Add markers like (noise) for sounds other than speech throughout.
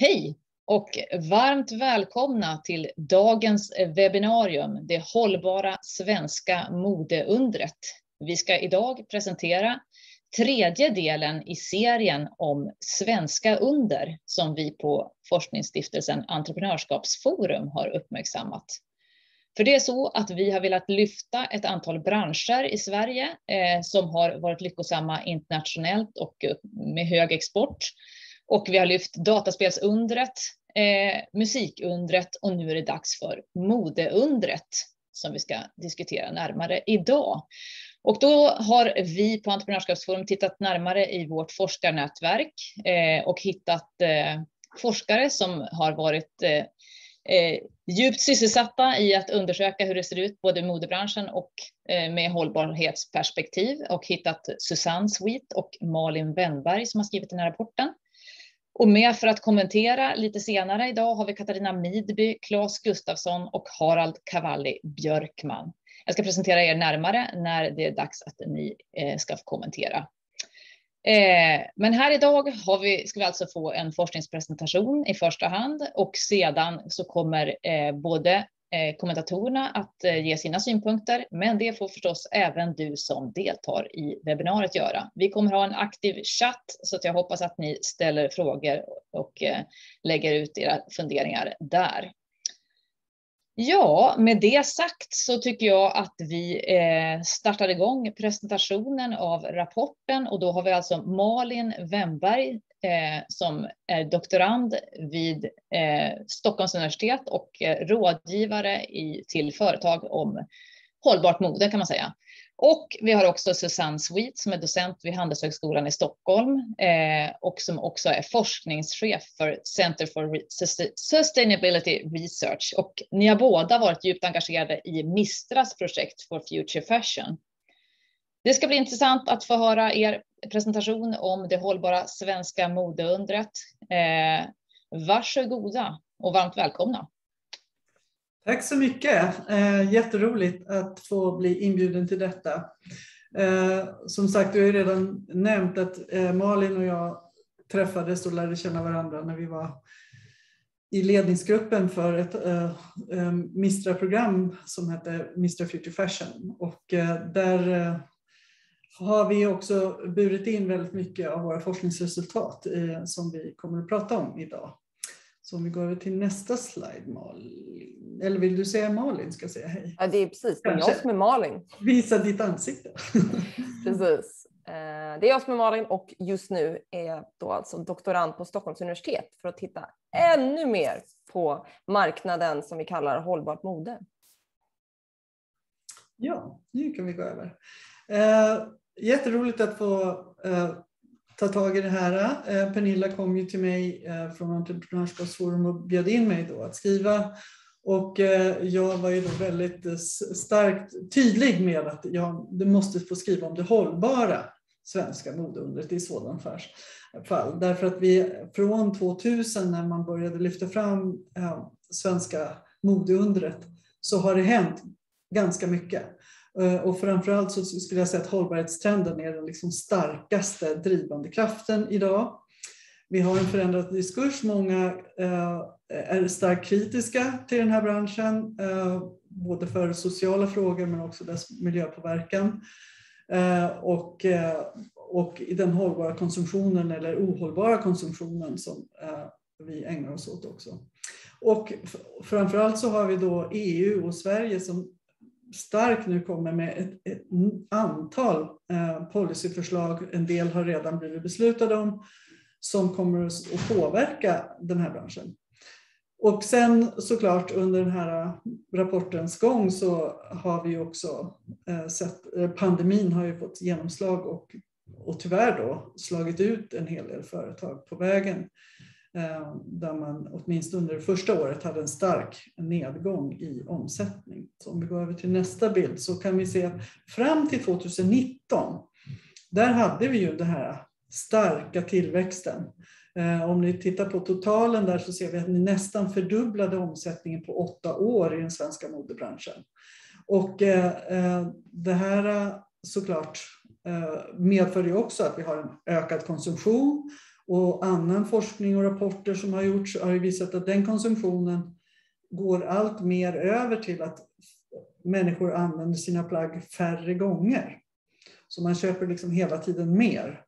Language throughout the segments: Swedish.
Hej och varmt välkomna till dagens webbinarium, det hållbara svenska modeundret. Vi ska idag presentera tredje delen i serien om svenska under som vi på Forskningsstiftelsen Entreprenörskapsforum har uppmärksammat. För det är så att vi har velat lyfta ett antal branscher i Sverige eh, som har varit lyckosamma internationellt och med hög export. Och vi har lyft dataspelsundret, eh, musikundret och nu är det dags för modeundret som vi ska diskutera närmare idag. Och då har vi på Entreprenörskapsforum tittat närmare i vårt forskarnätverk eh, och hittat eh, forskare som har varit eh, eh djupt sysselsatta i att undersöka hur det ser ut både i modebranschen och eh, med hållbarhetsperspektiv och hittat Susanne Sweet och Malin Wennberg som har skrivit den här rapporten. Och med för att kommentera lite senare idag har vi Katarina Midby, Claes Gustafsson och Harald Cavalli Björkman. Jag ska presentera er närmare när det är dags att ni eh, ska få kommentera. Eh, men här idag har vi, ska vi alltså få en forskningspresentation i första hand och sedan så kommer eh, både Eh, kommentatorerna att eh, ge sina synpunkter, men det får förstås även du som deltar i webbinariet göra. Vi kommer ha en aktiv chatt så att jag hoppas att ni ställer frågor och eh, lägger ut era funderingar där. Ja, med det sagt så tycker jag att vi startar igång presentationen av rapporten och då har vi alltså Malin Wemberg eh, som är doktorand vid eh, Stockholms universitet och eh, rådgivare i, till företag om hållbart mode kan man säga. Och vi har också Susanne Sweet som är docent vid Handelshögskolan i Stockholm eh, och som också är forskningschef för Center for Sustainability Research. Och ni har båda varit djupt engagerade i Mistras projekt for Future Fashion. Det ska bli intressant att få höra er presentation om det hållbara svenska modeundret. Eh, varsågoda och varmt välkomna. Tack så mycket. Eh, jätteroligt att få bli inbjuden till detta. Eh, som sagt, du har ju redan nämnt att eh, Malin och jag träffades och lärde känna varandra när vi var i ledningsgruppen för ett eh, eh, Mistra-program som hette Mistra Future Fashion. Och eh, där har vi också burit in väldigt mycket av våra forskningsresultat eh, som vi kommer att prata om idag. Så om vi går över till nästa slide, Malin. Eller vill du säga Malin? Ska säga hej? Ja, det är precis. Det är jag som är Malin. Visa ditt ansikte. (laughs) precis. Eh, det är jag som är Malin och just nu är jag då alltså doktorand på Stockholms universitet för att titta ännu mer på marknaden som vi kallar hållbart mode. Ja, nu kan vi gå över. Jätteroligt att få eh, ta tag i det här. Eh, Pernilla kom ju till mig eh, från Entreprenörskapsforum och bjöd in mig då att skriva. Och eh, jag var ju då väldigt eh, starkt tydlig med att jag du måste få skriva om det hållbara svenska modeundret i sådant fall. Därför att vi från 2000 när man började lyfta fram eh, svenska modeundret så har det hänt ganska mycket. Eh, och framförallt så skulle jag säga att hållbarhetstrenden är den liksom starkaste drivande kraften idag. Vi har en förändrad diskurs. Många eh, är starkt kritiska till den här branschen, eh, både för sociala frågor men också dess miljöpåverkan. Och, och i den hållbara konsumtionen eller ohållbara konsumtionen som vi ägnar oss åt också. Och framförallt så har vi då EU och Sverige som stark nu kommer med ett, ett antal eh, policyförslag, en del har redan blivit beslutade om, som kommer att påverka den här branschen. Och sen såklart under den här eh, rapportens gång så har vi också eh, sett, eh, pandemin har ju fått genomslag och, och tyvärr då slagit ut en hel del företag på vägen. Eh, där man åtminstone under det första året hade en stark nedgång i omsättning. Så om vi går över till nästa bild så kan vi se att fram till 2019, där hade vi ju den här starka tillväxten. Eh, om ni tittar på totalen där så ser vi att ni nästan fördubblade omsättningen på åtta år i den svenska modebranschen. Och eh, det här såklart medför ju också att vi har en ökad konsumtion och annan forskning och rapporter som har gjorts har visat att den konsumtionen går allt mer över till att människor använder sina plagg färre gånger. Så man köper liksom hela tiden mer.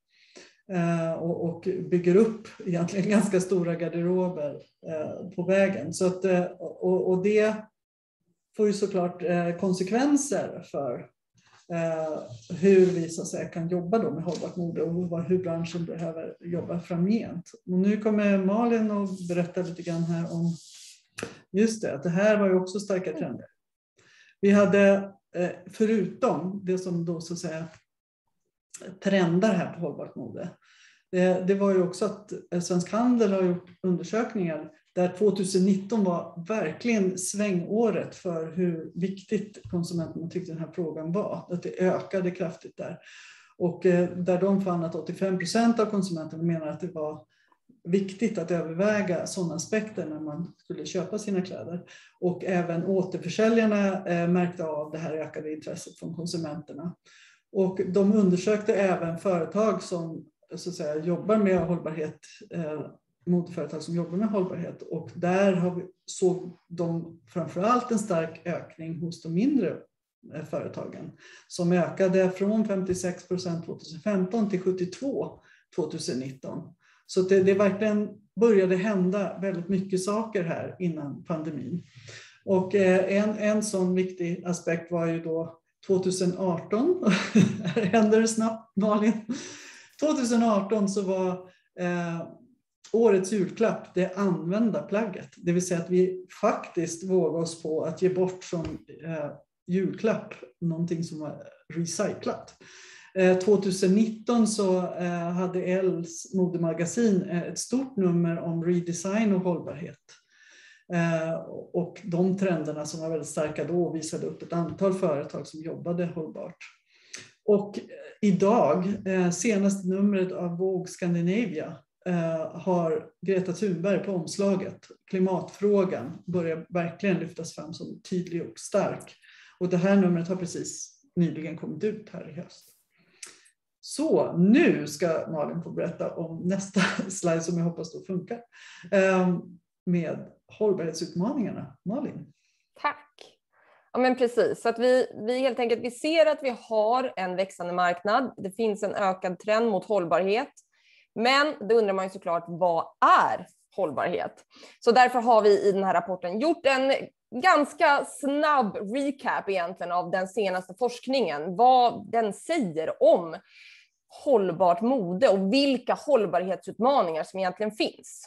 Eh, och, bygger upp egentligen (laughs) ganska stora garderober eh, på vägen. Så att, eh, och det får ju såklart konsekvenser för Eh, hur vi så att säga, kan jobba då med hållbart mode och hur branschen behöver jobba framgent. Och nu kommer Malin att berätta lite grann här om just det, att det här var ju också starka trender. Vi hade eh, förutom det som då så att säga trendar här på hållbart mode. Det, det var ju också att Svensk Handel har gjort undersökningar där 2019 var verkligen svängåret för hur viktigt konsumenterna tyckte den här frågan var. Att det ökade kraftigt där. Och eh, där de fann att 85 procent av konsumenterna menar att det var viktigt att överväga sådana aspekter när man skulle köpa sina kläder. Och även återförsäljarna eh, märkte av det här ökade intresset från konsumenterna. Och de undersökte även företag som så att säga, jobbar med hållbarhet, eh, modeföretag som jobbar med hållbarhet. Och där har vi, såg de framförallt en stark ökning hos de mindre eh, företagen som ökade från 56 procent 2015 till 72 2019. Så det, det verkligen började hända väldigt mycket saker här innan pandemin. Och eh, en, en sån viktig aspekt var ju då 2018, här (laughs) händer det snabbt Malin. 2018 så var eh, årets julklapp det använda plagget. Det vill säga att vi faktiskt vågar oss på att ge bort som eh, julklapp någonting som var recyclat. Eh, 2019 så eh, hade Els modemagasin eh, ett stort nummer om redesign och hållbarhet. Eh, och de trenderna som var väldigt starka då visade upp ett antal företag som jobbade hållbart. Och eh, idag, senaste numret av Vogue Scandinavia, Eh, har Greta Thunberg på omslaget. Klimatfrågan börjar verkligen lyftas fram som tydlig och stark. Och det här numret har precis nyligen kommit ut här i höst. Så nu ska Malin få berätta om nästa (laughs) slide som jag hoppas då funkar. Eh, med hållbarhetsutmaningarna. Malin? Tack. Ja men precis, så att vi, vi helt enkelt vi ser att vi har en växande marknad. Det finns en ökad trend mot hållbarhet. Men då undrar man ju såklart, vad är hållbarhet? Så därför har vi i den här rapporten gjort en ganska snabb recap egentligen av den senaste forskningen, vad den säger om hållbart mode och vilka hållbarhetsutmaningar som egentligen finns.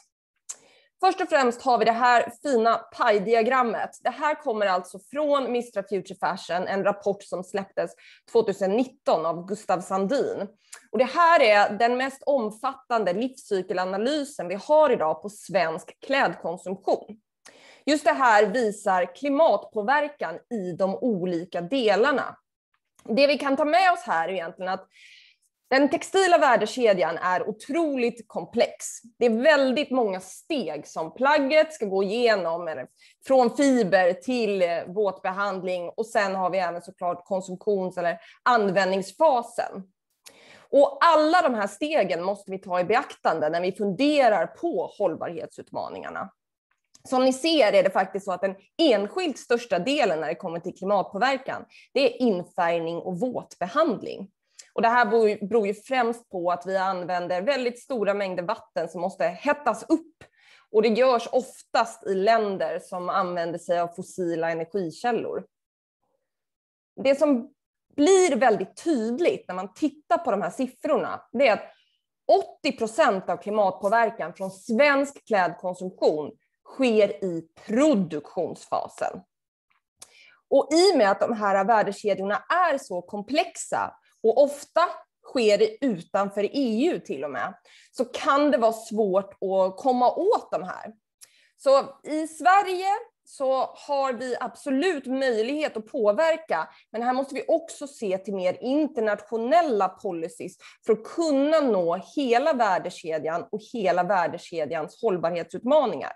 Först och främst har vi det här fina pajdiagrammet. Det här kommer alltså från Mistra Future Fashion, en rapport som släpptes 2019 av Gustav Sandin. Och det här är den mest omfattande livscykelanalysen vi har idag på svensk klädkonsumtion. Just det här visar klimatpåverkan i de olika delarna. Det vi kan ta med oss här är egentligen att den textila värdekedjan är otroligt komplex. Det är väldigt många steg som plagget ska gå igenom, från fiber till eh, våtbehandling och sen har vi även såklart konsumtions eller användningsfasen. Och alla de här stegen måste vi ta i beaktande när vi funderar på hållbarhetsutmaningarna. Som ni ser är det faktiskt så att den enskilt största delen när det kommer till klimatpåverkan, det är infärgning och våtbehandling. Och det här beror ju främst på att vi använder väldigt stora mängder vatten som måste hettas upp. Och det görs oftast i länder som använder sig av fossila energikällor. Det som blir väldigt tydligt när man tittar på de här siffrorna, det är att 80 procent av klimatpåverkan från svensk klädkonsumtion sker i produktionsfasen. Och i och med att de här värdekedjorna är så komplexa och ofta sker det utanför EU till och med, så kan det vara svårt att komma åt de här. Så i Sverige så har vi absolut möjlighet att påverka, men här måste vi också se till mer internationella policies för att kunna nå hela värdekedjan och hela värdekedjans hållbarhetsutmaningar.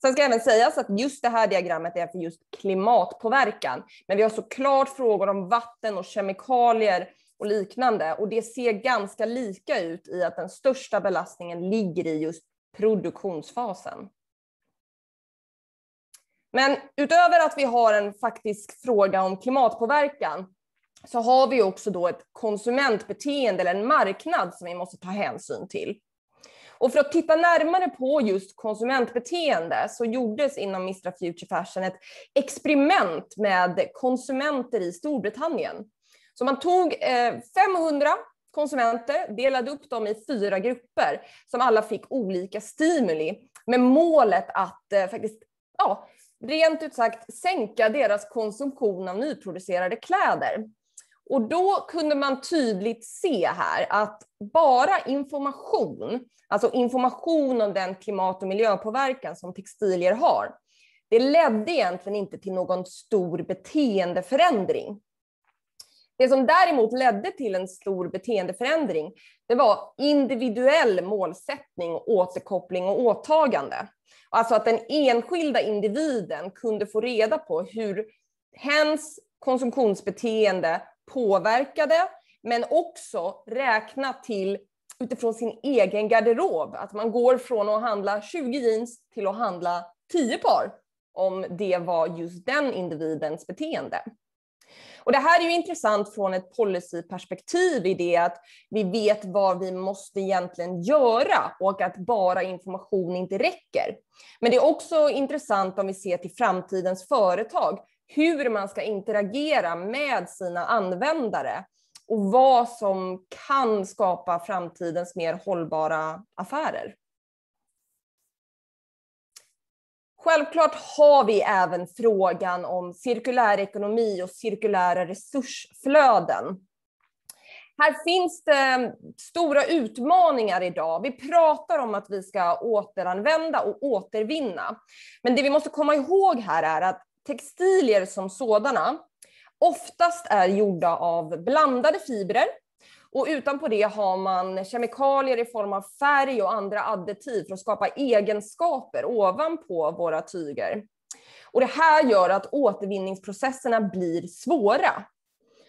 Sen ska även sägas att just det här diagrammet är för just klimatpåverkan, men vi har såklart frågor om vatten och kemikalier och liknande. Och det ser ganska lika ut i att den största belastningen ligger i just produktionsfasen. Men utöver att vi har en faktisk fråga om klimatpåverkan så har vi också då ett konsumentbeteende eller en marknad som vi måste ta hänsyn till. Och för att titta närmare på just konsumentbeteende så gjordes inom Mistra Future Fashion ett experiment med konsumenter i Storbritannien. Så man tog eh, 500 konsumenter, delade upp dem i fyra grupper som alla fick olika stimuli med målet att eh, faktiskt ja, rent ut sagt sänka deras konsumtion av nyproducerade kläder. Och då kunde man tydligt se här att bara information, alltså information om den klimat och miljöpåverkan som textilier har, det ledde egentligen inte till någon stor beteendeförändring. Det som däremot ledde till en stor beteendeförändring, det var individuell målsättning, återkoppling och åtagande. Alltså att den enskilda individen kunde få reda på hur hens konsumtionsbeteende påverkade, men också räkna till utifrån sin egen garderob. Att man går från att handla 20 jeans till att handla 10 par, om det var just den individens beteende. Och det här är ju intressant från ett policyperspektiv i det att vi vet vad vi måste egentligen göra och att bara information inte räcker. Men det är också intressant om vi ser till framtidens företag, hur man ska interagera med sina användare och vad som kan skapa framtidens mer hållbara affärer. Självklart har vi även frågan om cirkulär ekonomi och cirkulära resursflöden. Här finns det stora utmaningar idag. Vi pratar om att vi ska återanvända och återvinna. Men det vi måste komma ihåg här är att textilier som sådana oftast är gjorda av blandade fibrer och utanpå det har man kemikalier i form av färg och andra additiv för att skapa egenskaper ovanpå våra tyger. Och det här gör att återvinningsprocesserna blir svåra.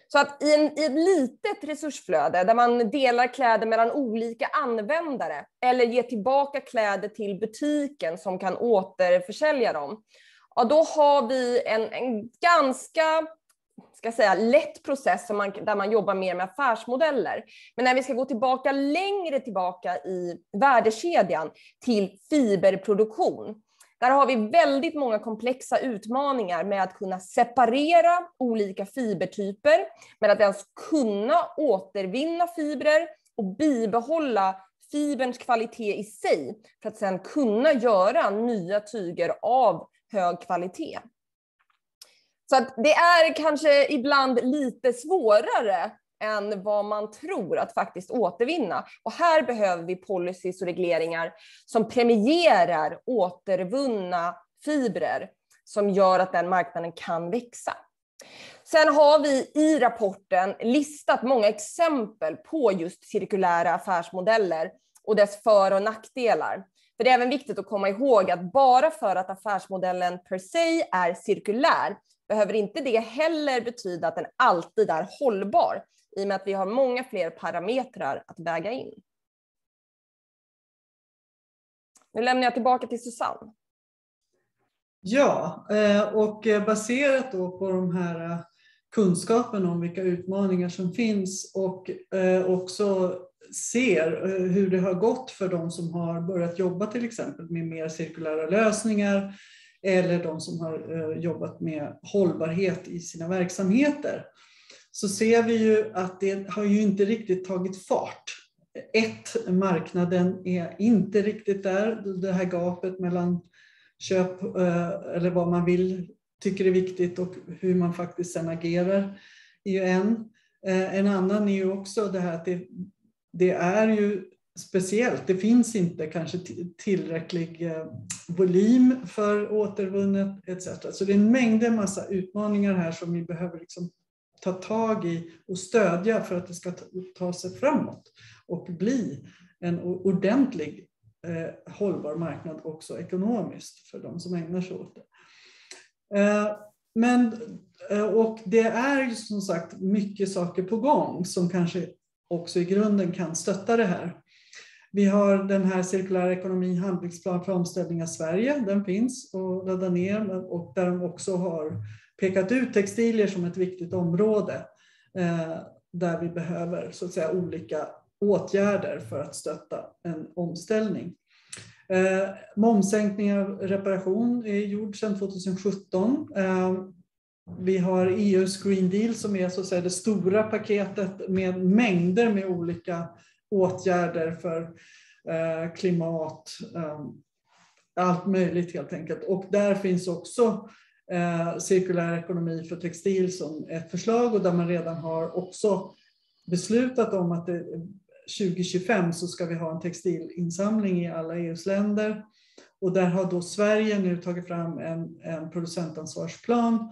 Så att i, en, i ett litet resursflöde där man delar kläder mellan olika användare eller ger tillbaka kläder till butiken som kan återförsälja dem, ja, då har vi en, en ganska ska säga, lätt process som man, där man jobbar mer med affärsmodeller. Men när vi ska gå tillbaka längre tillbaka i värdekedjan till fiberproduktion, där har vi väldigt många komplexa utmaningar med att kunna separera olika fibertyper, med att ens kunna återvinna fibrer och bibehålla fiberns kvalitet i sig för att sedan kunna göra nya tyger av hög kvalitet. Så att det är kanske ibland lite svårare än vad man tror att faktiskt återvinna. Och här behöver vi policies och regleringar som premierar återvunna fibrer som gör att den marknaden kan växa. Sen har vi i rapporten listat många exempel på just cirkulära affärsmodeller och dess för och nackdelar. För det är även viktigt att komma ihåg att bara för att affärsmodellen per se är cirkulär behöver inte det heller betyda att den alltid är hållbar i och med att vi har många fler parametrar att väga in. Nu lämnar jag tillbaka till Susanne. Ja, eh, och eh, baserat då på de här eh, kunskapen om vilka utmaningar som finns och också ser eh, hur det har gått för de som har börjat jobba till exempel med mer cirkulära lösningar eller de som har eh, jobbat med hållbarhet i sina verksamheter, så ser vi ju att det har ju inte riktigt tagit fart. Ett, marknaden är inte riktigt där, det här gapet mellan köp eh, eller vad man vill, tycker är viktigt och hur man faktiskt sen agerar är ju en. En annan är ju också det här att det, det är ju speciellt. Det finns inte kanske tillräcklig eh, volym för återvunnet etc. Så det är en mängd massa utmaningar här som vi behöver liksom ta tag i och stödja för att det ska ta sig framåt och bli en ordentlig eh, hållbar marknad också ekonomiskt för de som ägnar sig åt det. Eh, men, eh, och det är ju som sagt mycket saker på gång som kanske också i grunden kan stötta det här. Vi har den här cirkulära ekonomin handlingsplan för omställning av Sverige. Den finns att ladda ner och där de också har pekat ut textilier som ett viktigt område eh, där vi behöver så att säga olika åtgärder för att stötta en omställning. Eh, momssänkning av reparation är gjord sedan 2017. Eh, vi har EUs Green Deal som är så att säga det stora paketet med mängder med olika åtgärder för eh, klimat, eh, allt möjligt helt enkelt. Och där finns också eh, cirkulär ekonomi för textil som ett förslag och där man redan har också beslutat om att eh, det, 2025 så ska vi ha en textilinsamling i alla EUs länder. Och där har då Sverige nu tagit fram en, en producentansvarsplan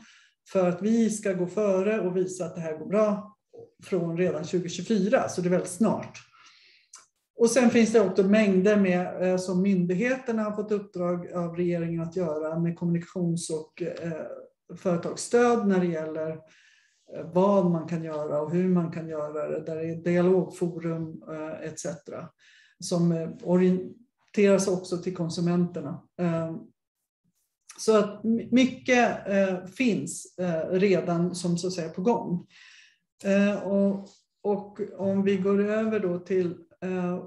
för att vi ska gå före och visa att det här går bra från redan 2024, så det är väldigt snart. Och sen finns det också mängder med eh, som myndigheterna har fått uppdrag av regeringen att göra med kommunikations och eh, företagsstöd när det gäller eh, vad man kan göra och hur man kan göra det. Där är dialogforum etc. som orienteras också till konsumenterna. Så att mycket eh, finns eh, redan som så att säga på gång. Eh, och, och om vi går över då till Eh,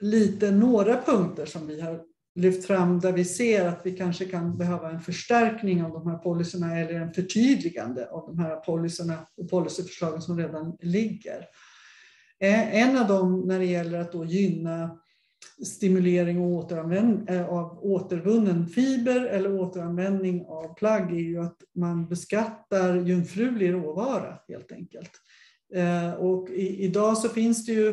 lite några punkter som vi har lyft fram där vi ser att vi kanske kan behöva en förstärkning av de här policyerna eller en förtydligande av de här policyerna och policyförslagen som redan ligger. En av dem när det gäller att då gynna stimulering och återanvändning eh, av återvunnen fiber eller återanvändning av plagg är ju att man beskattar jungfrulig råvara helt enkelt. Eh, och idag så finns det ju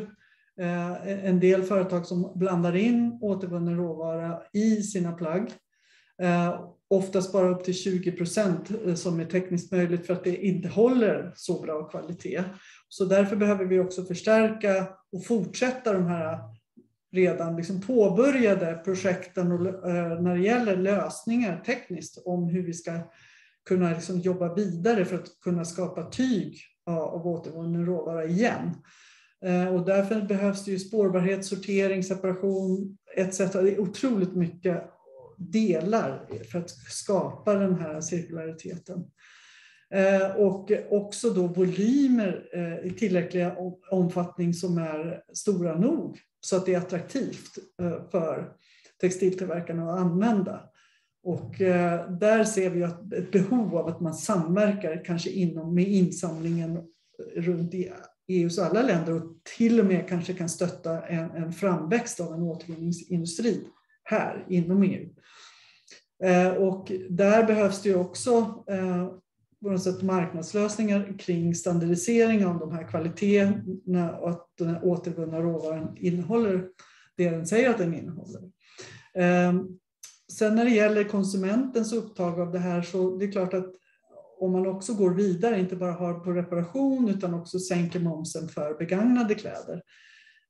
eh, en del företag som blandar in återvunnen råvara i sina plagg. Oftast bara upp till 20 procent som är tekniskt möjligt för att det inte håller så bra kvalitet. Så därför behöver vi också förstärka och fortsätta de här redan liksom påbörjade projekten eh, när det gäller lösningar tekniskt om hur vi ska kunna liksom jobba vidare för att kunna skapa tyg av återvunnen råvara igen. Eh, och därför behövs det ju spårbarhet, sortering, separation etc. Det är otroligt mycket delar för att skapa den här cirkulariteten. Eh, och också då volymer eh, i tillräcklig omfattning som är stora nog så att det är attraktivt eh, för textiltillverkarna att använda. Och eh, där ser vi ett behov av att man samverkar kanske inom med insamlingen eh, runt i EUs alla länder och till och med kanske kan stötta en, en framväxt av en återvinningsindustri här inom EU. Och där behövs det också på något sätt marknadslösningar kring standardisering av de här kvaliteterna och att den här återvunna råvaran innehåller det den säger att den innehåller. Ehm, sen när det gäller konsumentens upptag av det här så det är klart att om man också går vidare, inte bara har på reparation utan också sänker momsen för begagnade kläder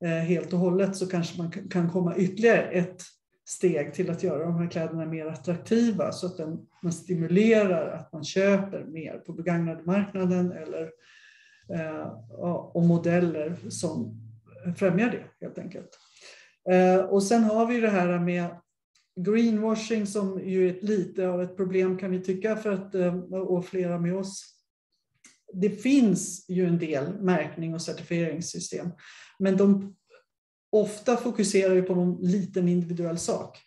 eh, helt och hållet så kanske man kan komma ytterligare ett steg till att göra de här kläderna mer attraktiva så att man stimulerar att man köper mer på begagnade-marknaden eller eh, och modeller som främjar det helt enkelt. Eh, och sen har vi det här med greenwashing som ju är lite av ett problem kan vi tycka, för att, eh, och flera med oss. Det finns ju en del märkning och certifieringssystem, men de ofta fokuserar ju på någon liten individuell sak.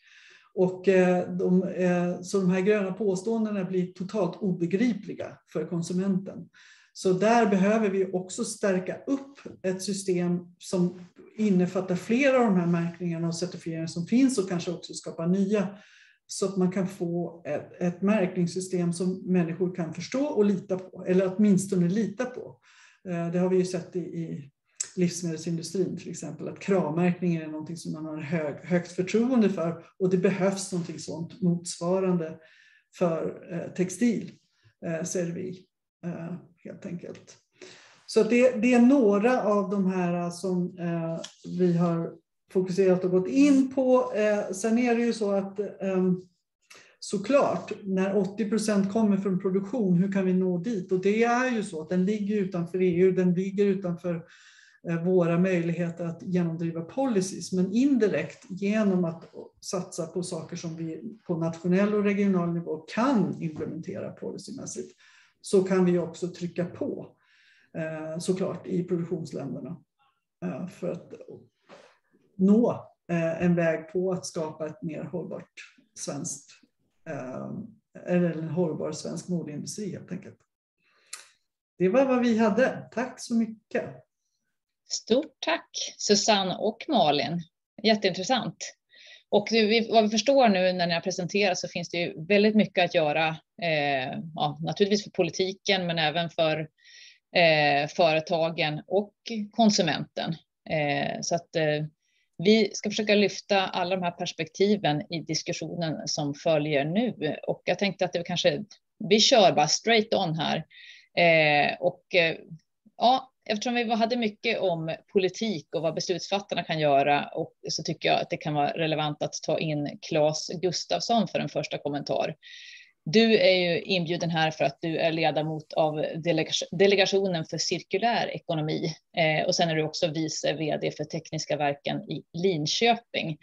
Och eh, de, eh, så de här gröna påståendena blir totalt obegripliga för konsumenten. Så där behöver vi också stärka upp ett system som innefattar flera av de här märkningarna och certifieringarna som finns och kanske också skapa nya. Så att man kan få ett, ett märkningssystem som människor kan förstå och lita på, eller åtminstone lita på. Eh, det har vi ju sett i, i livsmedelsindustrin till exempel, att kravmärkningen är någonting som man har hög, högt förtroende för och det behövs någonting sånt motsvarande för eh, textil, eh, ser vi eh, helt enkelt. Så det, det, är några av de här eh, som eh, vi har fokuserat och gått in på. Eh, sen är det ju så att eh, såklart, när 80 procent kommer från produktion, hur kan vi nå dit? Och det är ju så att den ligger utanför EU, den ligger utanför eh, Eh, våra möjligheter att genomdriva policies, men indirekt genom att satsa på saker som vi på nationell och regional nivå kan implementera policymässigt, så kan vi också trycka på eh, såklart i produktionsländerna eh, för att nå en väg på att skapa ett mer hållbart svenskt eller en hållbar svensk modeindustri helt enkelt. Det var vad vi hade. Tack så mycket. Stort tack Susanne och Malin. Jätteintressant. Och vad vi förstår nu när ni har presenterat så finns det ju väldigt mycket att göra, eh, ja, naturligtvis för politiken men även för eh, företagen och konsumenten. Eh, så att eh, vi ska försöka lyfta alla de här perspektiven i diskussionen som följer nu och jag tänkte att det kanske, vi kör bara straight on här. Eh, och eh, ja, eftersom vi hade mycket om politik och vad beslutsfattarna kan göra och så tycker jag att det kan vara relevant att ta in Claes Gustafsson för en första kommentar. Du är ju inbjuden här för att du är ledamot av delegationen för cirkulär ekonomi eh, och sen är du också vice vd för Tekniska verken i Linköping.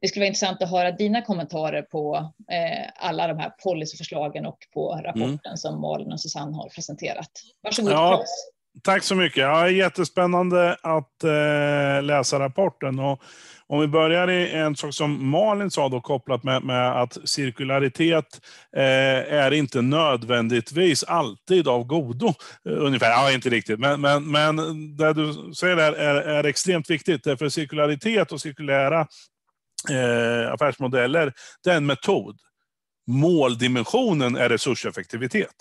Det skulle vara intressant att höra dina kommentarer på eh, alla de här policyförslagen och på rapporten mm. som Malin och Susanne har presenterat. Varsågod ja, Tack så mycket. Ja, jättespännande att eh, läsa rapporten. Och om vi börjar i en sak som Malin sa då kopplat med, med att cirkularitet eh, är inte nödvändigtvis alltid av godo. Eh, ungefär, ja inte riktigt, men, men, men det du säger där är, är extremt viktigt. För cirkularitet och cirkulära eh, affärsmodeller, det är en metod. Måldimensionen är resurseffektivitet.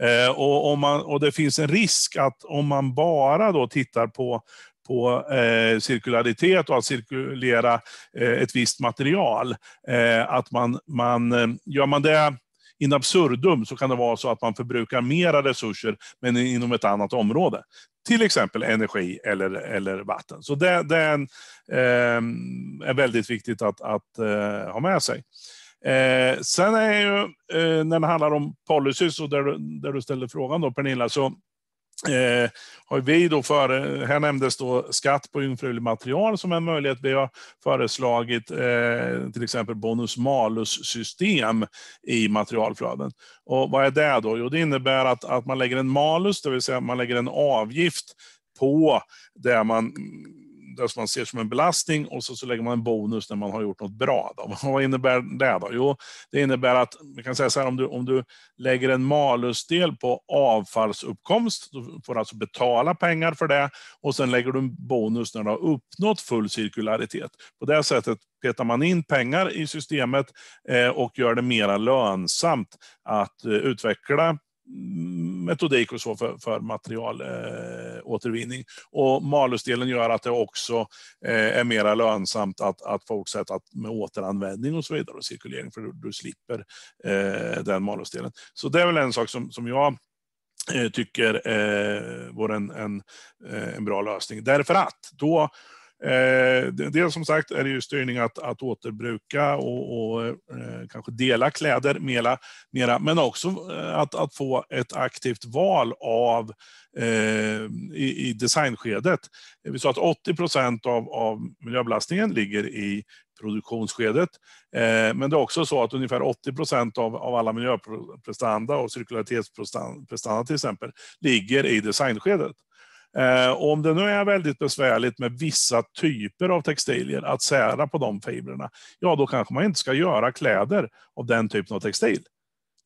Eh, och, om man, och det finns en risk att om man bara då tittar på på eh, cirkularitet och att cirkulera eh, ett visst material. Eh, att man, man, eh, gör man det in absurdum så kan det vara så att man förbrukar mera resurser men inom ett annat område. Till exempel energi eller, eller vatten. Så det, det är, en, eh, är väldigt viktigt att, att eh, ha med sig. Eh, sen är ju, eh, när det handlar om policies och där, där du ställde frågan då Pernilla, så Eh, har vi då före, här nämndes då skatt på jungfruligt material som en möjlighet. Vi har föreslagit eh, till exempel bonus-malus-system i materialflöden. Och vad är det då? Jo, det innebär att, att man lägger en malus, det vill säga man lägger en avgift på det man det som man ser som en belastning och så, så lägger man en bonus när man har gjort något bra. Då. (laughs) Vad innebär det då? Jo, det innebär att, vi kan säga så här, om du, om du lägger en malusdel på avfallsuppkomst, då får alltså betala pengar för det och sen lägger du en bonus när du har uppnått full cirkularitet. På det sättet petar man in pengar i systemet eh, och gör det mera lönsamt att eh, utveckla metodik och så för, för materialåtervinning. Eh, och malusdelen gör att det också eh, är mer lönsamt att, att fortsätta med återanvändning och så vidare och cirkulering för du, du slipper eh, den malusdelen. Så det är väl en sak som, som jag eh, tycker eh, vore en, en, eh, en bra lösning. Därför att då Eh, dels som sagt är det ju styrning att, att återbruka och, och eh, kanske dela kläder mera, mera men också eh, att, att få ett aktivt val av eh, i, i designskedet. Eh, vi sa att 80 procent av, av miljöbelastningen ligger i produktionsskedet. Eh, men det är också så att ungefär 80 procent av, av alla miljöprestanda och cirkularitetsprestanda till exempel ligger i designskedet. Eh, om det nu är väldigt besvärligt med vissa typer av textilier att sära på de fibrerna, ja då kanske man inte ska göra kläder av den typen av textil.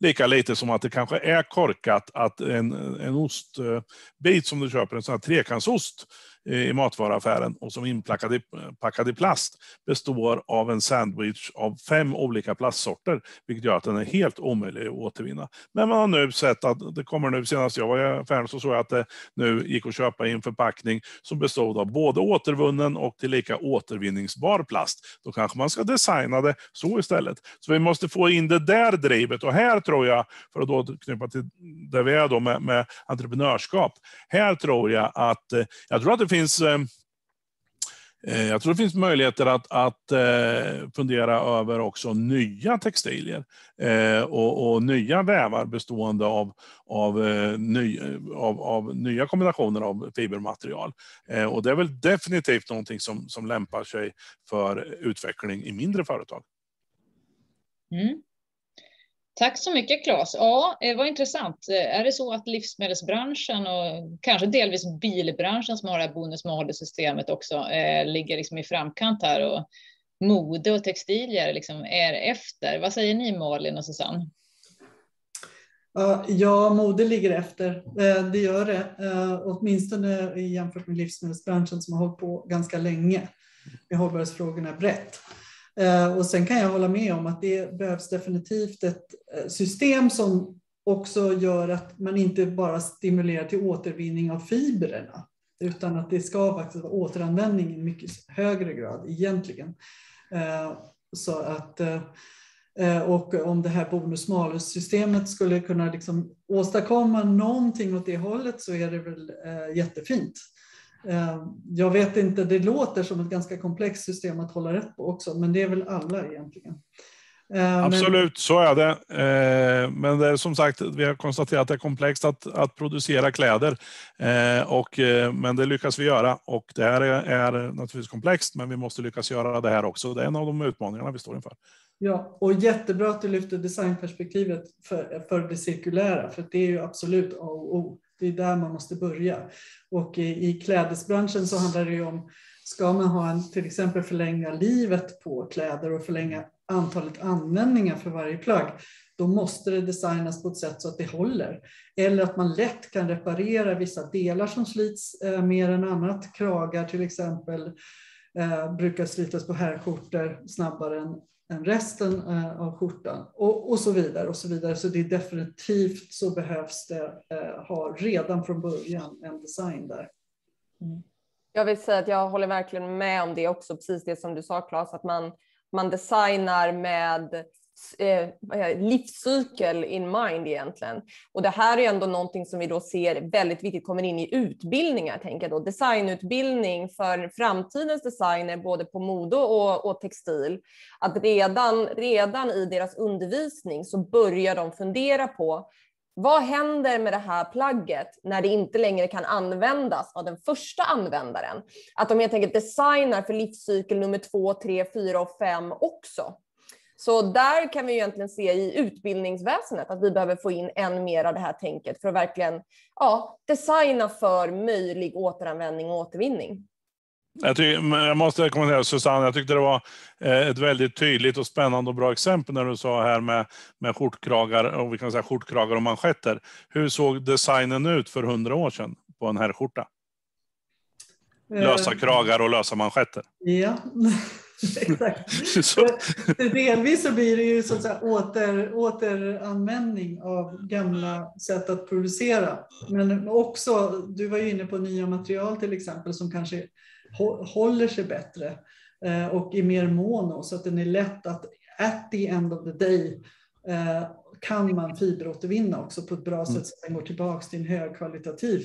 Lika lite som att det kanske är korkat att en, en ostbit som du köper, en sån här trekantsost, i matvaruaffären och som är inpackad i, packad i plast består av en sandwich av fem olika plastsorter, vilket gör att den är helt omöjlig att återvinna. Men man har nu sett att det kommer nu, senast jag var i affären så såg jag att det nu gick att köpa i en förpackning som bestod av både återvunnen och tillika återvinningsbar plast. Då kanske man ska designa det så istället. Så vi måste få in det där drivet och här tror jag, för att då knyta till där vi är då med, med entreprenörskap, här tror jag att, eh, jag tror att det finns eh, eh, jag tror det finns möjligheter att, att eh, fundera över också nya textilier och, och, nya vävar bestående av, av, ny, av, av, nya kombinationer av fibermaterial. och det är väl definitivt någonting som, som lämpar sig för utveckling i mindre företag. Mm. Tack så mycket Claes. Ja, eh, det var intressant. Eh, är det så att livsmedelsbranschen och kanske delvis bilbranschen som har det här bonus-malus-systemet också eh, ligger liksom i framkant här och mode och textilier liksom är efter? Vad säger ni Malin och Susanne? Ja, mode ligger efter. Eh, det gör det, åtminstone jämfört med livsmedelsbranschen som har hållit på ganska länge med hållbarhetsfrågorna brett. Eh, och sen kan jag hålla med om att det behövs definitivt ett eh, system som också gör att man inte bara stimulerar till återvinning av fibrerna, utan att det ska faktiskt vara återanvändning i mycket högre grad egentligen. Eh, så att, och om det här bonus-malus-systemet skulle kunna liksom åstadkomma någonting åt det hållet så är det väl jättefint. Eh, jag vet inte, det låter som ett ganska komplext system att hålla rätt på också, men det är väl alla egentligen. Eh, Absolut, men... så är det. Eh, men det är som sagt, vi har konstaterat att det är komplext att, att producera kläder. Och, men det lyckas vi göra och det här är, är naturligtvis komplext, men vi måste lyckas göra det här också. Det är en av de utmaningarna vi står inför. Ja, och jättebra att du lyfter designperspektivet för, för det cirkulära, för det är ju absolut A och O. Det är där man måste börja. Och i, i klädesbranschen så handlar det ju om, ska man ha en, till exempel förlänga livet på kläder och förlänga antalet användningar för varje plagg, då måste det designas på ett sätt så att det håller. Eller att man lätt kan reparera vissa delar som slits eh, mer än annat. Kragar till exempel eh, brukar slitas på herrskjortor snabbare än än resten eh, av skjortan och, och så vidare och så vidare. Så det är definitivt så behövs det eh, ha redan från början en design där. Mm. Jag vill säga att jag håller verkligen med om det också, precis det som du sa Claes, att man, man designar med eh, livscykel in mind egentligen. Och det här är ändå någonting som vi då ser väldigt viktigt kommer in i utbildningar, tänker jag då. Designutbildning för framtidens designer, både på mode och, och textil. Att redan, redan i deras undervisning så börjar de fundera på vad händer med det här plagget när det inte längre kan användas av den första användaren? Att de helt enkelt designar för livscykel nummer två, tre, fyra och fem också. Så där kan vi egentligen se i utbildningsväsendet att vi behöver få in än mer av det här tänket för att verkligen ja, designa för möjlig återanvändning och återvinning. Jag, tycker, jag måste kommentera Susanne, jag tyckte det var eh, ett väldigt tydligt och spännande och bra exempel när du sa här med, med skjortkragar och vi kan säga skjortkragar och manschetter. Hur såg designen ut för hundra år sedan på en herrskjorta? Lösa eh, kragar och lösa manschetter. Ja, (laughs) (laughs) Exakt. (laughs) Delvis så blir det ju så att säga åter, återanvändning av gamla sätt att producera. Men också, du var ju inne på nya material till exempel som kanske håller sig bättre eh, och är mer mono så att den är lätt att at the end of the day eh, kan man fiberåtervinna också på ett bra sätt så att den går tillbaka till en högkvalitativ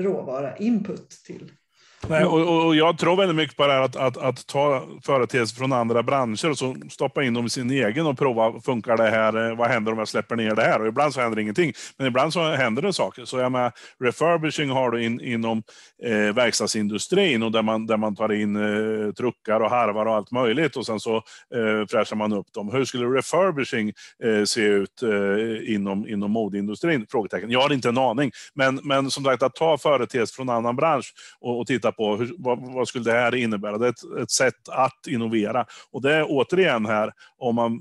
råvara, input till Nej, och, och, jag tror väldigt mycket på det här att, att, att ta företeelser från andra branscher och så stoppa in dem i sin egen och prova, funkar det här? Eh, vad händer om jag släpper ner det här? Och ibland så händer ingenting, men ibland så händer det saker. Så jag med refurbishing har du in, inom eh, verkstadsindustrin och där man, där man tar in eh, truckar och harvar och allt möjligt och sen så eh, fräschar man upp dem. Hur skulle refurbishing eh, se ut eh, inom, inom modeindustrin? Frågetecken. Jag har inte en aning, men, men som sagt att ta företeelser från annan bransch och, och titta på hur, vad, vad, skulle det här innebära. Det är ett, ett, sätt att innovera. Och det är återigen här, om man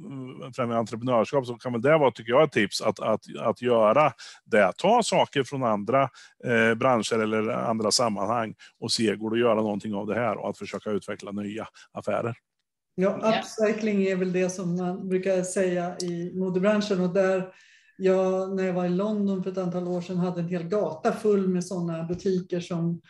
främjar entreprenörskap så kan väl det vara, tycker jag, ett tips att, att, att göra det. Ta saker från andra eh, branscher eller andra sammanhang och se, går det att göra någonting av det här och att försöka utveckla nya affärer. Ja, upcycling är väl det som man brukar säga i modebranschen och där jag, när jag var i London för ett antal år sedan, hade en hel gata full med sådana butiker som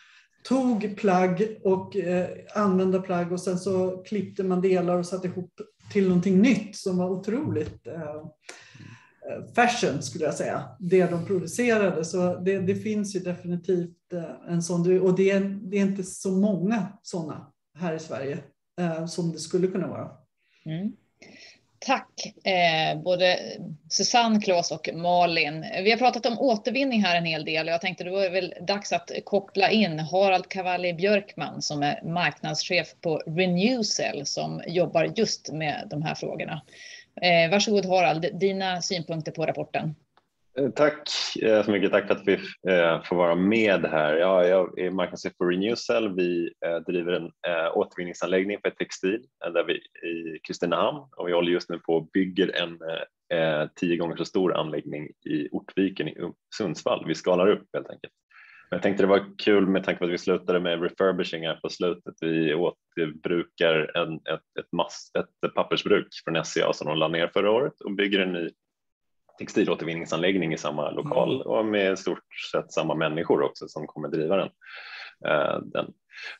tog plagg och eh, använda plagg och sen så klippte man delar och satte ihop till någonting nytt som var otroligt eh, eh, fashion skulle jag säga, det de producerade. Så det, det finns ju definitivt eh, en sån, och det är, det är inte så många sådana här i Sverige eh, som det skulle kunna vara. Mm. Tack eh, både Susanne, Claes och Malin. Vi har pratat om återvinning här en hel del och jag tänkte då är det väl dags att koppla in Harald Cavalli Björkman som är marknadschef på Renewcell som jobbar just med de här frågorna. Eh, varsågod Harald, dina synpunkter på rapporten. Eh, tack eh, så mycket. Tack för att vi eh, får vara med här. Ja, jag är marknadschef på Renewcell. Vi driver en återvinningsanläggning för textil där vi i Kristinehamn och vi håller just nu på och bygger en tio gånger så stor anläggning i Ortviken i Sundsvall. Vi skalar upp helt enkelt. Men jag tänkte det var kul med tanke på att vi slutade med refurbishing här på slutet. Vi återbrukar en, ett, ett, mass, ett pappersbruk från SCA som de la ner förra året och bygger en ny textilåtervinningsanläggning i samma lokal mm. och med stort sett samma människor också som kommer driva den. Eh, den.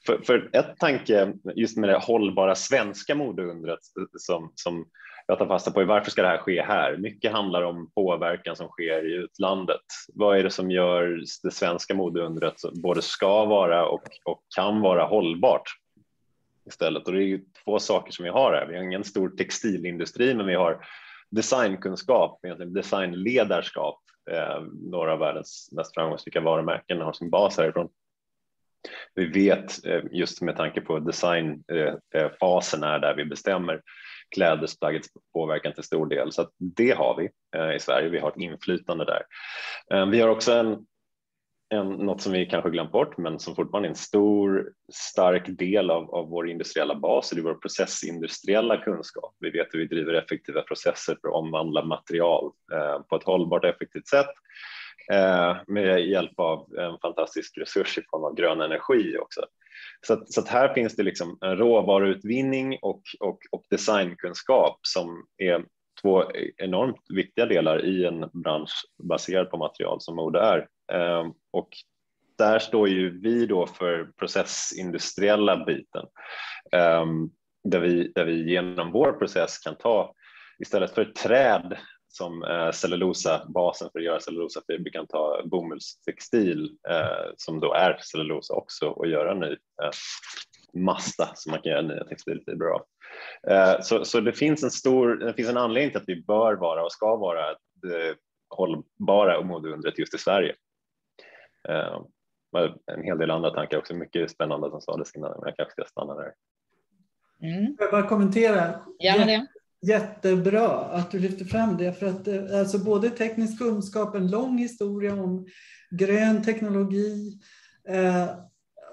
För, för ett tanke just med det hållbara svenska modeundret som, som jag tar fasta på är varför ska det här ske här? Mycket handlar om påverkan som sker i utlandet. Vad är det som gör det svenska modeundret både ska vara och, och kan vara hållbart istället? Och det är ju två saker som vi har här. Vi har ingen stor textilindustri, men vi har designkunskap, egentligen designledarskap. Eh, några av världens mest framgångsrika varumärken har sin bas härifrån. Vi vet eh, just med tanke på designfasen eh, eh är där vi bestämmer klädesplaggets påverkan till stor del. Så det har vi eh, i Sverige. Vi har ett inflytande där. Eh, vi har också en en, något som vi kanske glömt bort men som fortfarande är en stor stark del av, av vår industriella bas, det är vår processindustriella kunskap. Vi vet hur vi driver effektiva processer för att omvandla material eh, på ett hållbart och effektivt sätt eh, med hjälp av en fantastisk resurs i form av grön energi också. Så, att, så att här finns det liksom en råvaruutvinning och, och, och designkunskap som är två enormt viktiga delar i en bransch baserad på material som mode är. Ehm, och där står ju vi då för processindustriella biten ehm, där vi, där vi genom vår process kan ta istället för träd som eh, cellulosabasen för att göra cellulosafiber kan ta bomullstextil eh, som då är cellulosa också och göra ny eh, massa som man kan göra nya textilfibrer av. Så, så det finns en stor, det finns en anledning till att vi bör vara och ska vara det hållbara och modeundret just i Sverige. Eh, en hel del andra tankar också, mycket spännande som sades innan, men jag kanske ska stanna där. Mm. Jag bara kommentera. Gärna det. Jättebra att du lyfter fram det, för att eh, alltså både teknisk kunskap, en lång historia om grön teknologi. Eh,